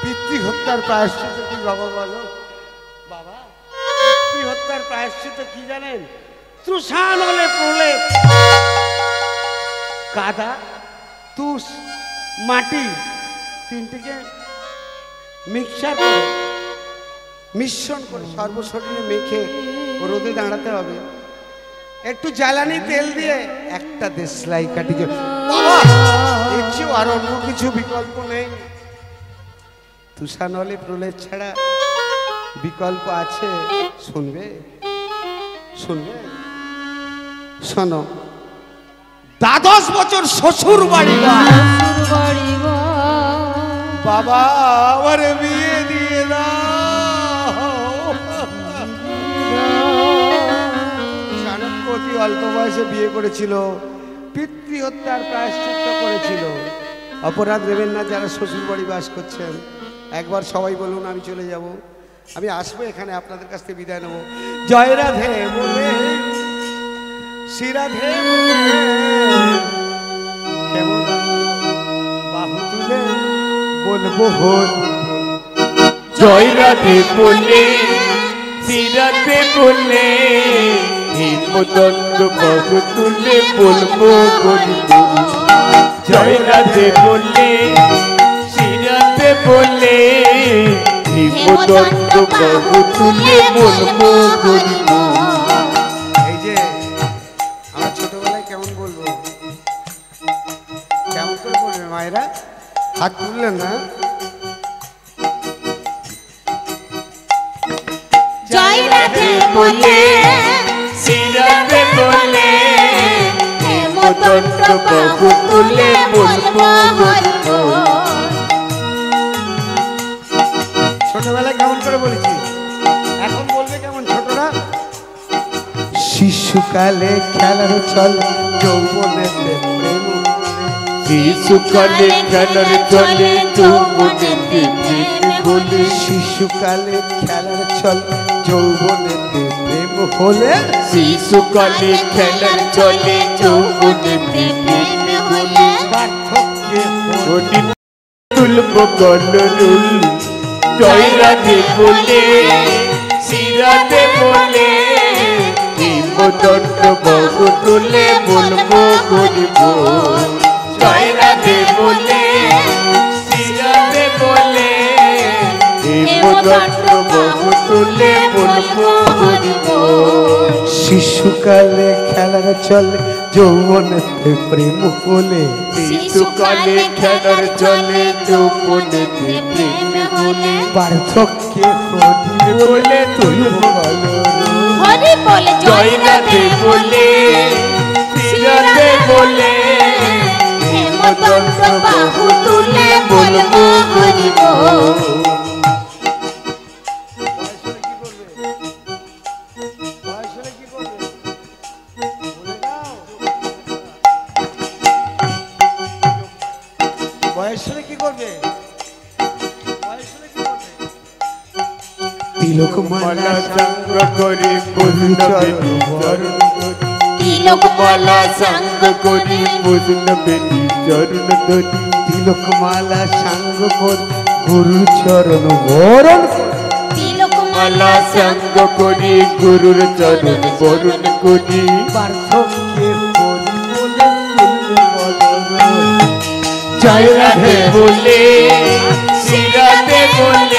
[SPEAKER 1] পিতৃ হত্যার প্রায়শ্চিত কি বাবা বলো? বাবা পিতৃ হত্যার প্রায়শ্চিত কি জানেন? তৃষান হলে প্রলেপ কাদা তুষ মাটি তিনটিকে মিক্সার করে মিশ্রণ করে সর্বশরীরে মেখে রোদে দাঁড়াতে হবে। একটু জ্বালানি তেল দিয়ে একটা দেশলাই কাটি চেয়েও আর অন্য কিছু বিকল্প নেই। তুষানলে প্রলেপ ছাড়া বিকল্প আছে। শুনবে? শুনবে? শোনো দ্বাদশ বছর শ্বশুর বাড়ি বাবা আমার বিয়ে অল্প বয়সে বিয়ে করেছিল পিতৃ হত্যার প্রায়শ্চিত্ত করেছিল। অপরাধ দেবেন না যারা শ্বশুর বাড়ি বাস করছেন। একবার সবাই বলুন, আমি চলে যাব। আমি আসব এখানে, আপনাদের কাছ থেকে বিদায় নেব। জয় রাধে বলে শ্রীরাধে বাহু তুলে বলব হল
[SPEAKER 4] জয় রাধে বলে সিরাতে বলে। হিমদণ্ড বাবু তুলে বলব বলব জয় রাধে বলে সিরাতে বলে হিমদণ্ড বাবু তুলে বলব বলব
[SPEAKER 1] এই যে আমার ছোটবেলায় কেমন বলব? কেমন করে বলবে মায়েরা? হাত তুললেন না?
[SPEAKER 2] জয় রাধে বলে
[SPEAKER 4] সিরাতে বলে হিমদণ্ড বাবু তুলে বলব বলব
[SPEAKER 1] ছোটবেলায় কেমন করে বলেছি? এখন বলবে কেমন ছোটরা? শিশুকালে খেলার চল যৌবনেতে প্রেম
[SPEAKER 4] শিশুকালে খেলার চলে যৌবনে প্রেম বলে
[SPEAKER 1] শিশুকালে খেলার চল যৌবনেতে প্রেম হলে?
[SPEAKER 4] শিশুকালে খেলার চলে যৌবনে প্রেম বলে
[SPEAKER 1] হলে?
[SPEAKER 4] তুলব গণরুল জয় বলে সিরাতে বলে হিমদণ্ড বহু তুলে বলব বলব জয় বলে সিরাতে বলে বহু
[SPEAKER 2] তুলে বলব
[SPEAKER 1] শিশুকালে খেলার চলে যৌবনেতে প্রেম হলে।
[SPEAKER 2] শিশুকালে খেলার চলে যৌবনেতে প্রেম হলে।
[SPEAKER 1] পার্থক্যে হরি বলে তুই বলো।
[SPEAKER 2] হরি বলে জয় রাধে বলে বলে বাহু তুলে বলব হরি বল।
[SPEAKER 4] করি পূর্ণ বেদি চরণ ধরি
[SPEAKER 2] তিলক মালা সঙ্গ করি।
[SPEAKER 4] বেদি চরণ ধরি
[SPEAKER 1] তিলক মালা সাঙ্গ কর। গুরু চরণ বরণ
[SPEAKER 2] তিলক
[SPEAKER 4] মালা সঙ্গ করি। গুরুর চরণ বরণ করি। জয় রাধে বলে শ্রীরাধে বলে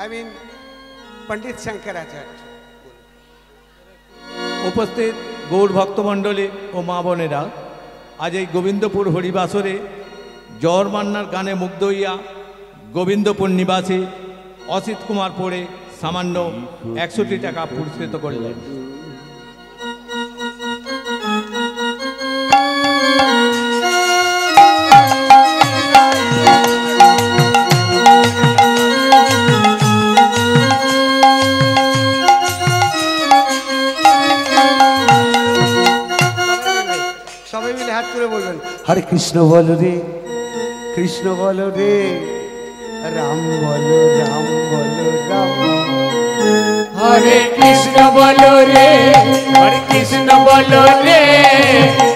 [SPEAKER 1] আই মিন পণ্ডিত শঙ্করাচার্য
[SPEAKER 6] উপস্থিত গৌর ভক্তমণ্ডলী ও মা বোনেরা, আজ এই গোবিন্দপুর হরিবাসরে জ্বর মান্নার গানে মুগ্ধ হইয়া গোবিন্দপুর নিবাসী অসিত কুমার পড়ে সামান্য একশোটি টাকা পুরস্কৃত করলেন।
[SPEAKER 1] হরে কৃষ্ণ বল রে কৃষ্ণ বল রে রাম বল রাম বল রাম।
[SPEAKER 4] হরে কৃষ্ণ বলো রে হরে কৃষ্ণ বলো রে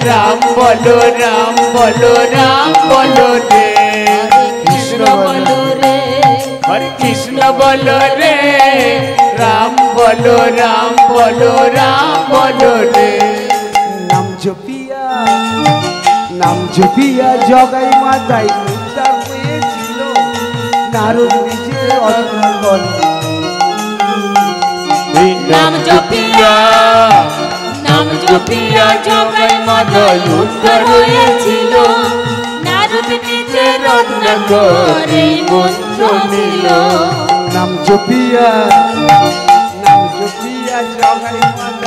[SPEAKER 4] রাম বলো রাম বলো রাম বলো রে। কৃষ্ণ বলো
[SPEAKER 2] রে
[SPEAKER 4] হরে কৃষ্ণ বলো রে রাম বলো রাম বলো রাম বলো রে।
[SPEAKER 1] নাম জপিয়া জগাই মাতাই উদ্ধার হয়েছিল। নারদ নিজে অর্জন বলে
[SPEAKER 4] এই
[SPEAKER 2] নাম জপিয়া নাম জপিয়া জগাই মাথায় উদ্ধার হয়েছিল। নারদ নিজে রত্ন করে মন্ত্র
[SPEAKER 1] নাম জপিয়া নাম জপিয়া জগাই মাতাই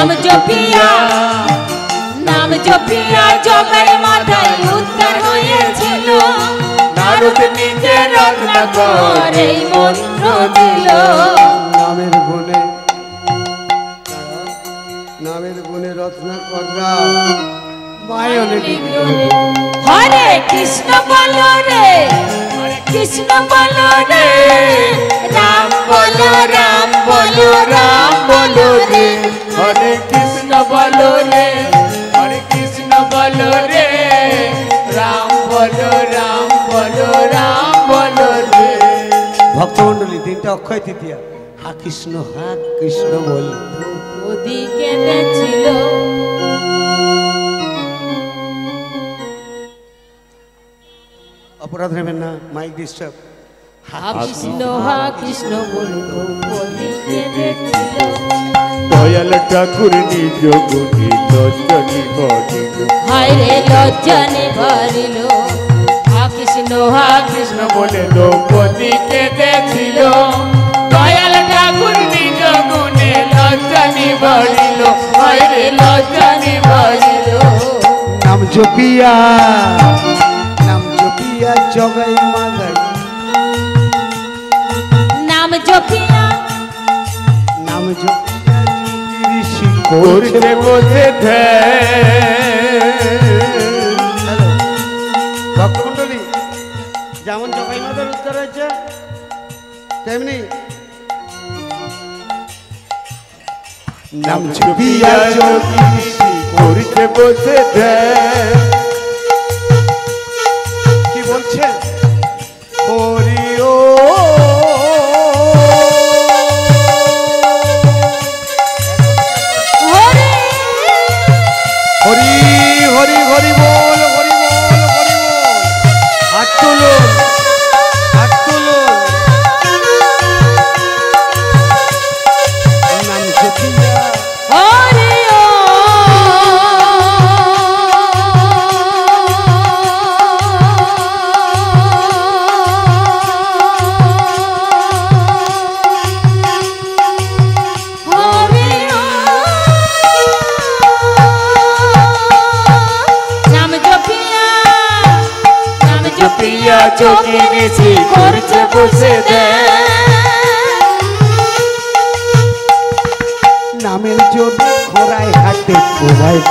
[SPEAKER 2] নাম জপিয়া নাম জপিয়া জগাই মাথায় উদ্ধার হয়েছিল।
[SPEAKER 4] নারদ নিজে রত্ন
[SPEAKER 2] করে মন্ত্র দিল।
[SPEAKER 1] নামের গুণে নামের গুণে মায়নে ডিগ্রি
[SPEAKER 2] হরে কৃষ্ণ বলো রে কৃষ্ণ বলো রে রাম বলো রাম বলো রাম বলো রে।
[SPEAKER 4] হরে কৃষ্ণ বলো রে হরে কৃষ্ণ বলো রে। রাম বলো রাম বলো রাম বলো রে।
[SPEAKER 1] ভক্তমন্ডলী দিনটা অক্ষয় তৃতীয়া। হা কৃষ্ণ হা কৃষ্ণ বল।
[SPEAKER 2] ওদিকে দেখছিল
[SPEAKER 1] অপরাধ নেবেন না মাইক ডিস্টার্ব
[SPEAKER 2] কৃষ্ণ হা কৃষ্ণ বলতো ওদিকে দেখছিল
[SPEAKER 4] দয়াল ঠাকুর নিজ গুণী লজ্জনী বলিল
[SPEAKER 2] হায় রে লজ্জানে ভরিল হা কৃষ্ণ হা কৃষ্ণ
[SPEAKER 4] কৃষ্ণ বলে দ্রৌপদীকে দেখছিল দয়াল ঠাকুর নিজ গুণে লজ্জনী বলিল হরে লজ্জনী বলিল
[SPEAKER 1] নাম জপিয়া নাম জপিয়া জগাই মাগাই
[SPEAKER 2] জপিয়া
[SPEAKER 1] নাম জপিয়া ঋষি
[SPEAKER 4] করছে
[SPEAKER 1] হ্যালো। ভক্তমণ্ডলী যেমন জগাই মাতার উদ্ধার হয়েছে তেমনি নাম
[SPEAKER 4] পিয়া যোগী করছে বসে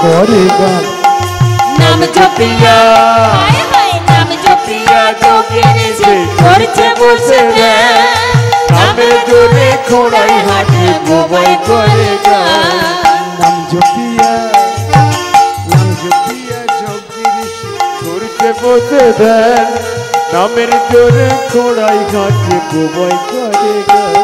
[SPEAKER 1] করে গান
[SPEAKER 3] নাম জপিয়া। নাম জপিয়া চোখে নিশি করছে বসে নামের জোরে খোড়াই হাতে গোবাই করে গান
[SPEAKER 1] নাম জপিয়া নাম জপিয়া যোগী ঋষি
[SPEAKER 4] করছে বসে নামের জোরে খোড়াই ঘাটে গোবাই করে গান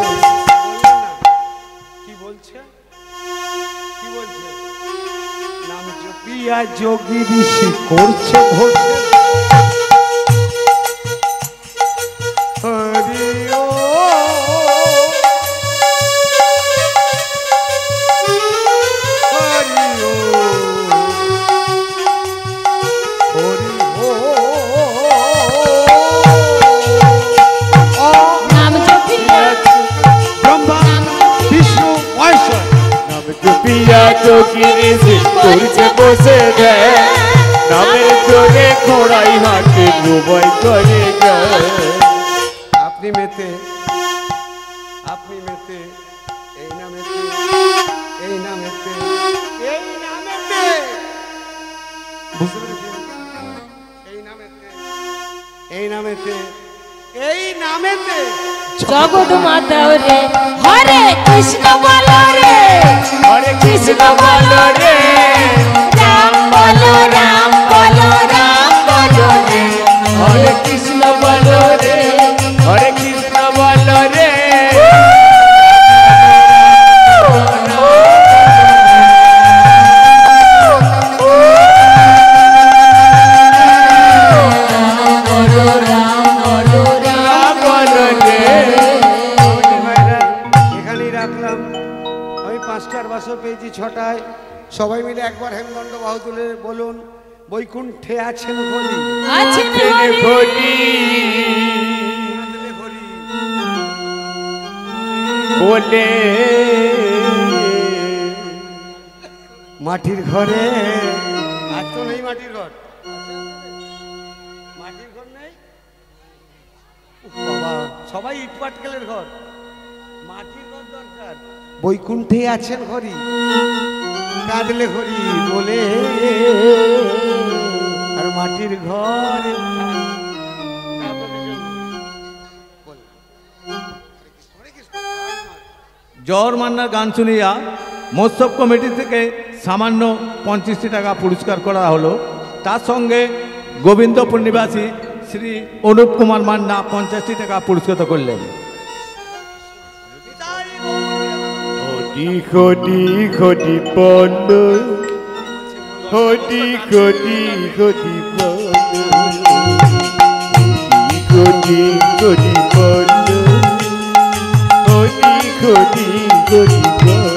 [SPEAKER 1] যোগী ঋষি করছে ভোটে।
[SPEAKER 3] জপিয়া
[SPEAKER 4] যোগী ঋষি করছে বসে নামের জোরে খোড়াই হাটে গোবাই করে গান
[SPEAKER 1] আপনি মেতে আপনি মেতে এই নামেতে এই নামেতে এই নামেতে বুঝতে পেরেছেন এই নামেতে এই নামেতে এই নামেতে
[SPEAKER 3] জগৎ মাতা রে হরে কৃষ্ণ বল রে
[SPEAKER 4] হরে কৃষ্ণ বলো রে
[SPEAKER 3] রাম বলো রাম বলো রাম বলো রে
[SPEAKER 4] হরে কৃষ্ণ
[SPEAKER 1] সবাই মিলে একবার হেমদণ্ড বাহু তুলে বলুন বৈকুণ্ঠে আছেন বলি।
[SPEAKER 3] আছেন
[SPEAKER 4] তেনে বলে।
[SPEAKER 1] মাটির ঘরে আর তো নেই মাটির ঘর। মাটির ঘর নেই? বাবা সবাই ইট পাটকেলের ঘর। মাটির ঘর দরকার। বৈকুণ্ঠে আছেন হরি। কাঁদলে হরি বলে, আর মাটির ঘরে
[SPEAKER 6] জ্বর মান্নার গান শুনিয়া মৎস্যব কমিটি থেকে সামান্য পঞ্চাশটি টাকা পুরস্কার করা হলো। তার সঙ্গে গোবিন্দপুর নিবাসী শ্রী অনুপ কুমার মান্না পঞ্চাশটি টাকা পুরস্কৃত করলেন।
[SPEAKER 4] হটি খটি খটি পন্ড হটি খটি খটি পন্ড হটি খটি পন্ড হটি খটি খটি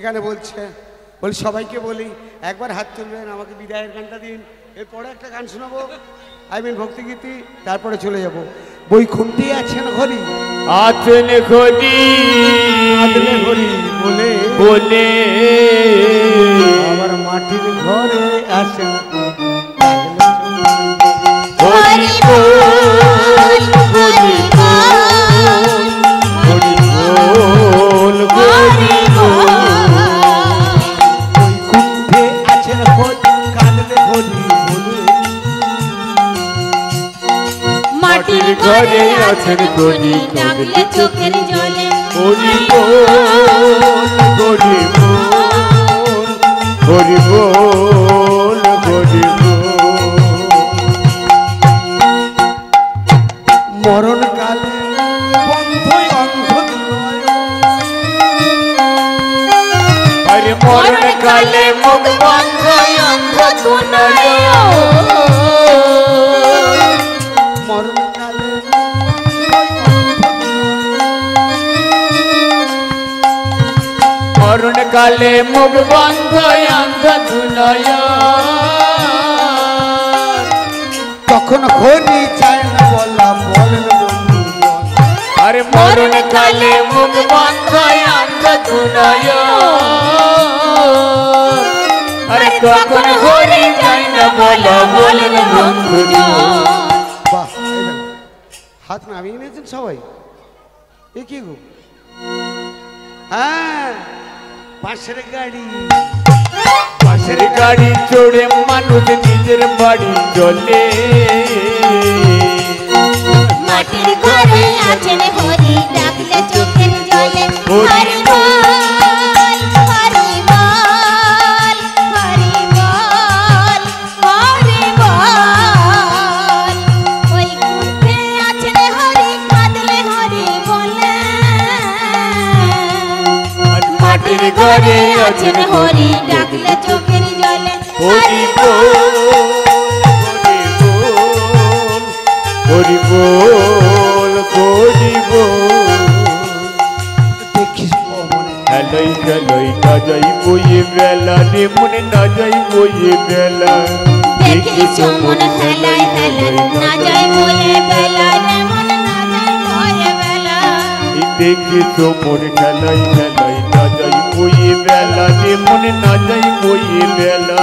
[SPEAKER 1] এখানে বলছে বলি সবাইকে বলি একবার হাত তুলবেন আমাকে বিদায়ের গানটা দিন এরপরে একটা গান শোনাবো। আই মিন ভক্তিগীতি তারপরে চলে যাব। বই খুঁটি আছেন হরি
[SPEAKER 4] আছেন হরি
[SPEAKER 1] আদলে হরি বলে
[SPEAKER 4] বলে
[SPEAKER 1] আবার মাটির ঘরে আসেন
[SPEAKER 2] ঘরে আছেন গনি ডাকলে চোখের জলে।
[SPEAKER 4] হরি বল হরি বল হরি বল হরি বল
[SPEAKER 1] মরণ কালে বন্ধই অন্ধ নয়
[SPEAKER 4] আরে মরণ কালে মুখ বন্ধ অন্ধ
[SPEAKER 1] কালে
[SPEAKER 4] মুখ বন্ধ অন্ধ
[SPEAKER 1] তখন হরি চায় না বলা বলেন
[SPEAKER 4] আরে মরণ কালে মুখ বন্ধ অন্ধ আরে কখন হরি যায় না বলা বলেন
[SPEAKER 1] দেখো, হাত নামিয়ে নিয়েছেন সবাই? এ কি গো? হ্যাঁ পাশের গাড়ি।
[SPEAKER 4] পাশের গাড়ি চড়ে মানুষ নিজের বাড়ি চলে।
[SPEAKER 7] মাটির ঘরে আছেন হরি ডাকলে চোখের জলে
[SPEAKER 4] হরি ঘরে আছেন হরি
[SPEAKER 7] ডাকলে চোখের জলে।
[SPEAKER 4] হরি বল হরি বল হরি বল
[SPEAKER 1] দেখিস মনে।
[SPEAKER 4] হেলাই হেলাই যাই বইয়ে বেলা রে মনে না যাই বইয়ে বেলা।
[SPEAKER 7] দেখিস মন হেলাই হেলাই না যায় বয়ে বেলা রে মন না যায় বয়ে বেলা।
[SPEAKER 4] দেখিস মন খেলাই খেলাই বইয়ে বেলা রে মনে না যাই বইয়ে বেলা।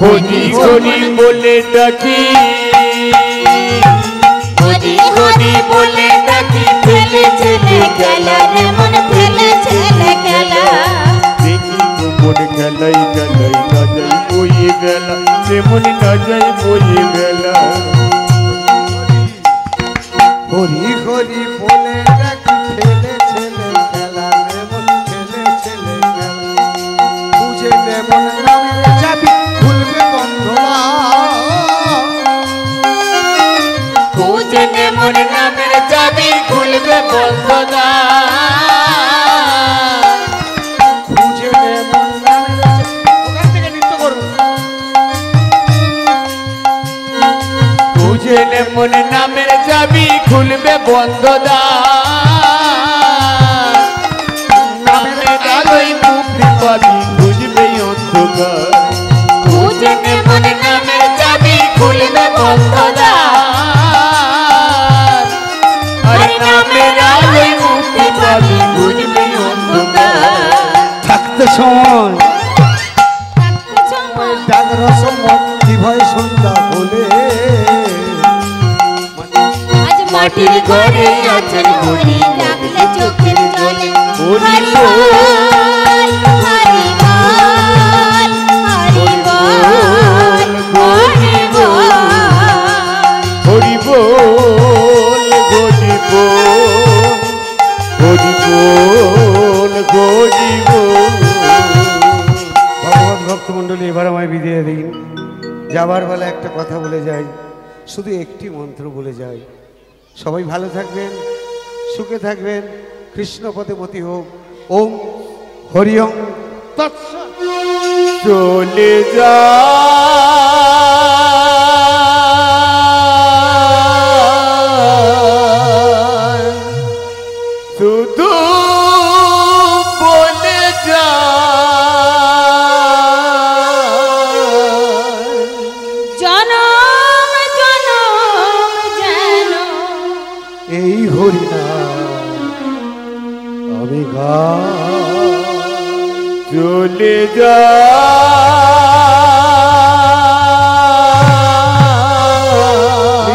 [SPEAKER 4] হরি হরি বলে। ডাকি।
[SPEAKER 7] হরি হরি বলে ডাকি ছেলে ছেলে খেলা রে মন ছেলে ছেলে খেলা।
[SPEAKER 4] দেখি তো মন খেলাই খেলাই না যাই বইয়ে বেলা। রে মনে না যাই বইয়ে বেলা।
[SPEAKER 1] হরি হরি বলে ডাকি ছেলে খুলবে
[SPEAKER 4] বন্ধ নামের আলোয় মুক্তি পাবি খুঁজবে অন্ধকার। খুঁজে মন নামের চাবি খুলবে বন্ধদা আরে নামের আলোয় মুক্তি পাবি খুঁজবে অন্ধকার।
[SPEAKER 1] থাকতে সময় শুধু একটি মন্ত্র বলে যাই। সবাই ভালো থাকবেন, সুখে থাকবেন, কৃষ্ণপদে মতি হোক। ওম হরিয়ং। তৎস
[SPEAKER 4] চলে যা।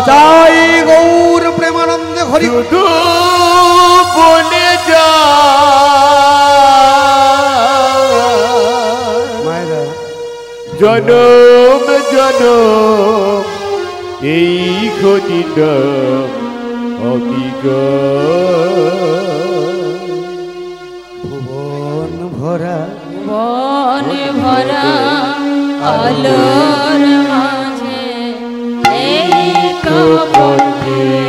[SPEAKER 1] যাই গৌর প্রেমানন্দে হরি।
[SPEAKER 4] বনে যা জনম জনম এই খনি
[SPEAKER 1] অবিগ ভরা
[SPEAKER 3] আলোর মাঝে এই
[SPEAKER 4] কপটে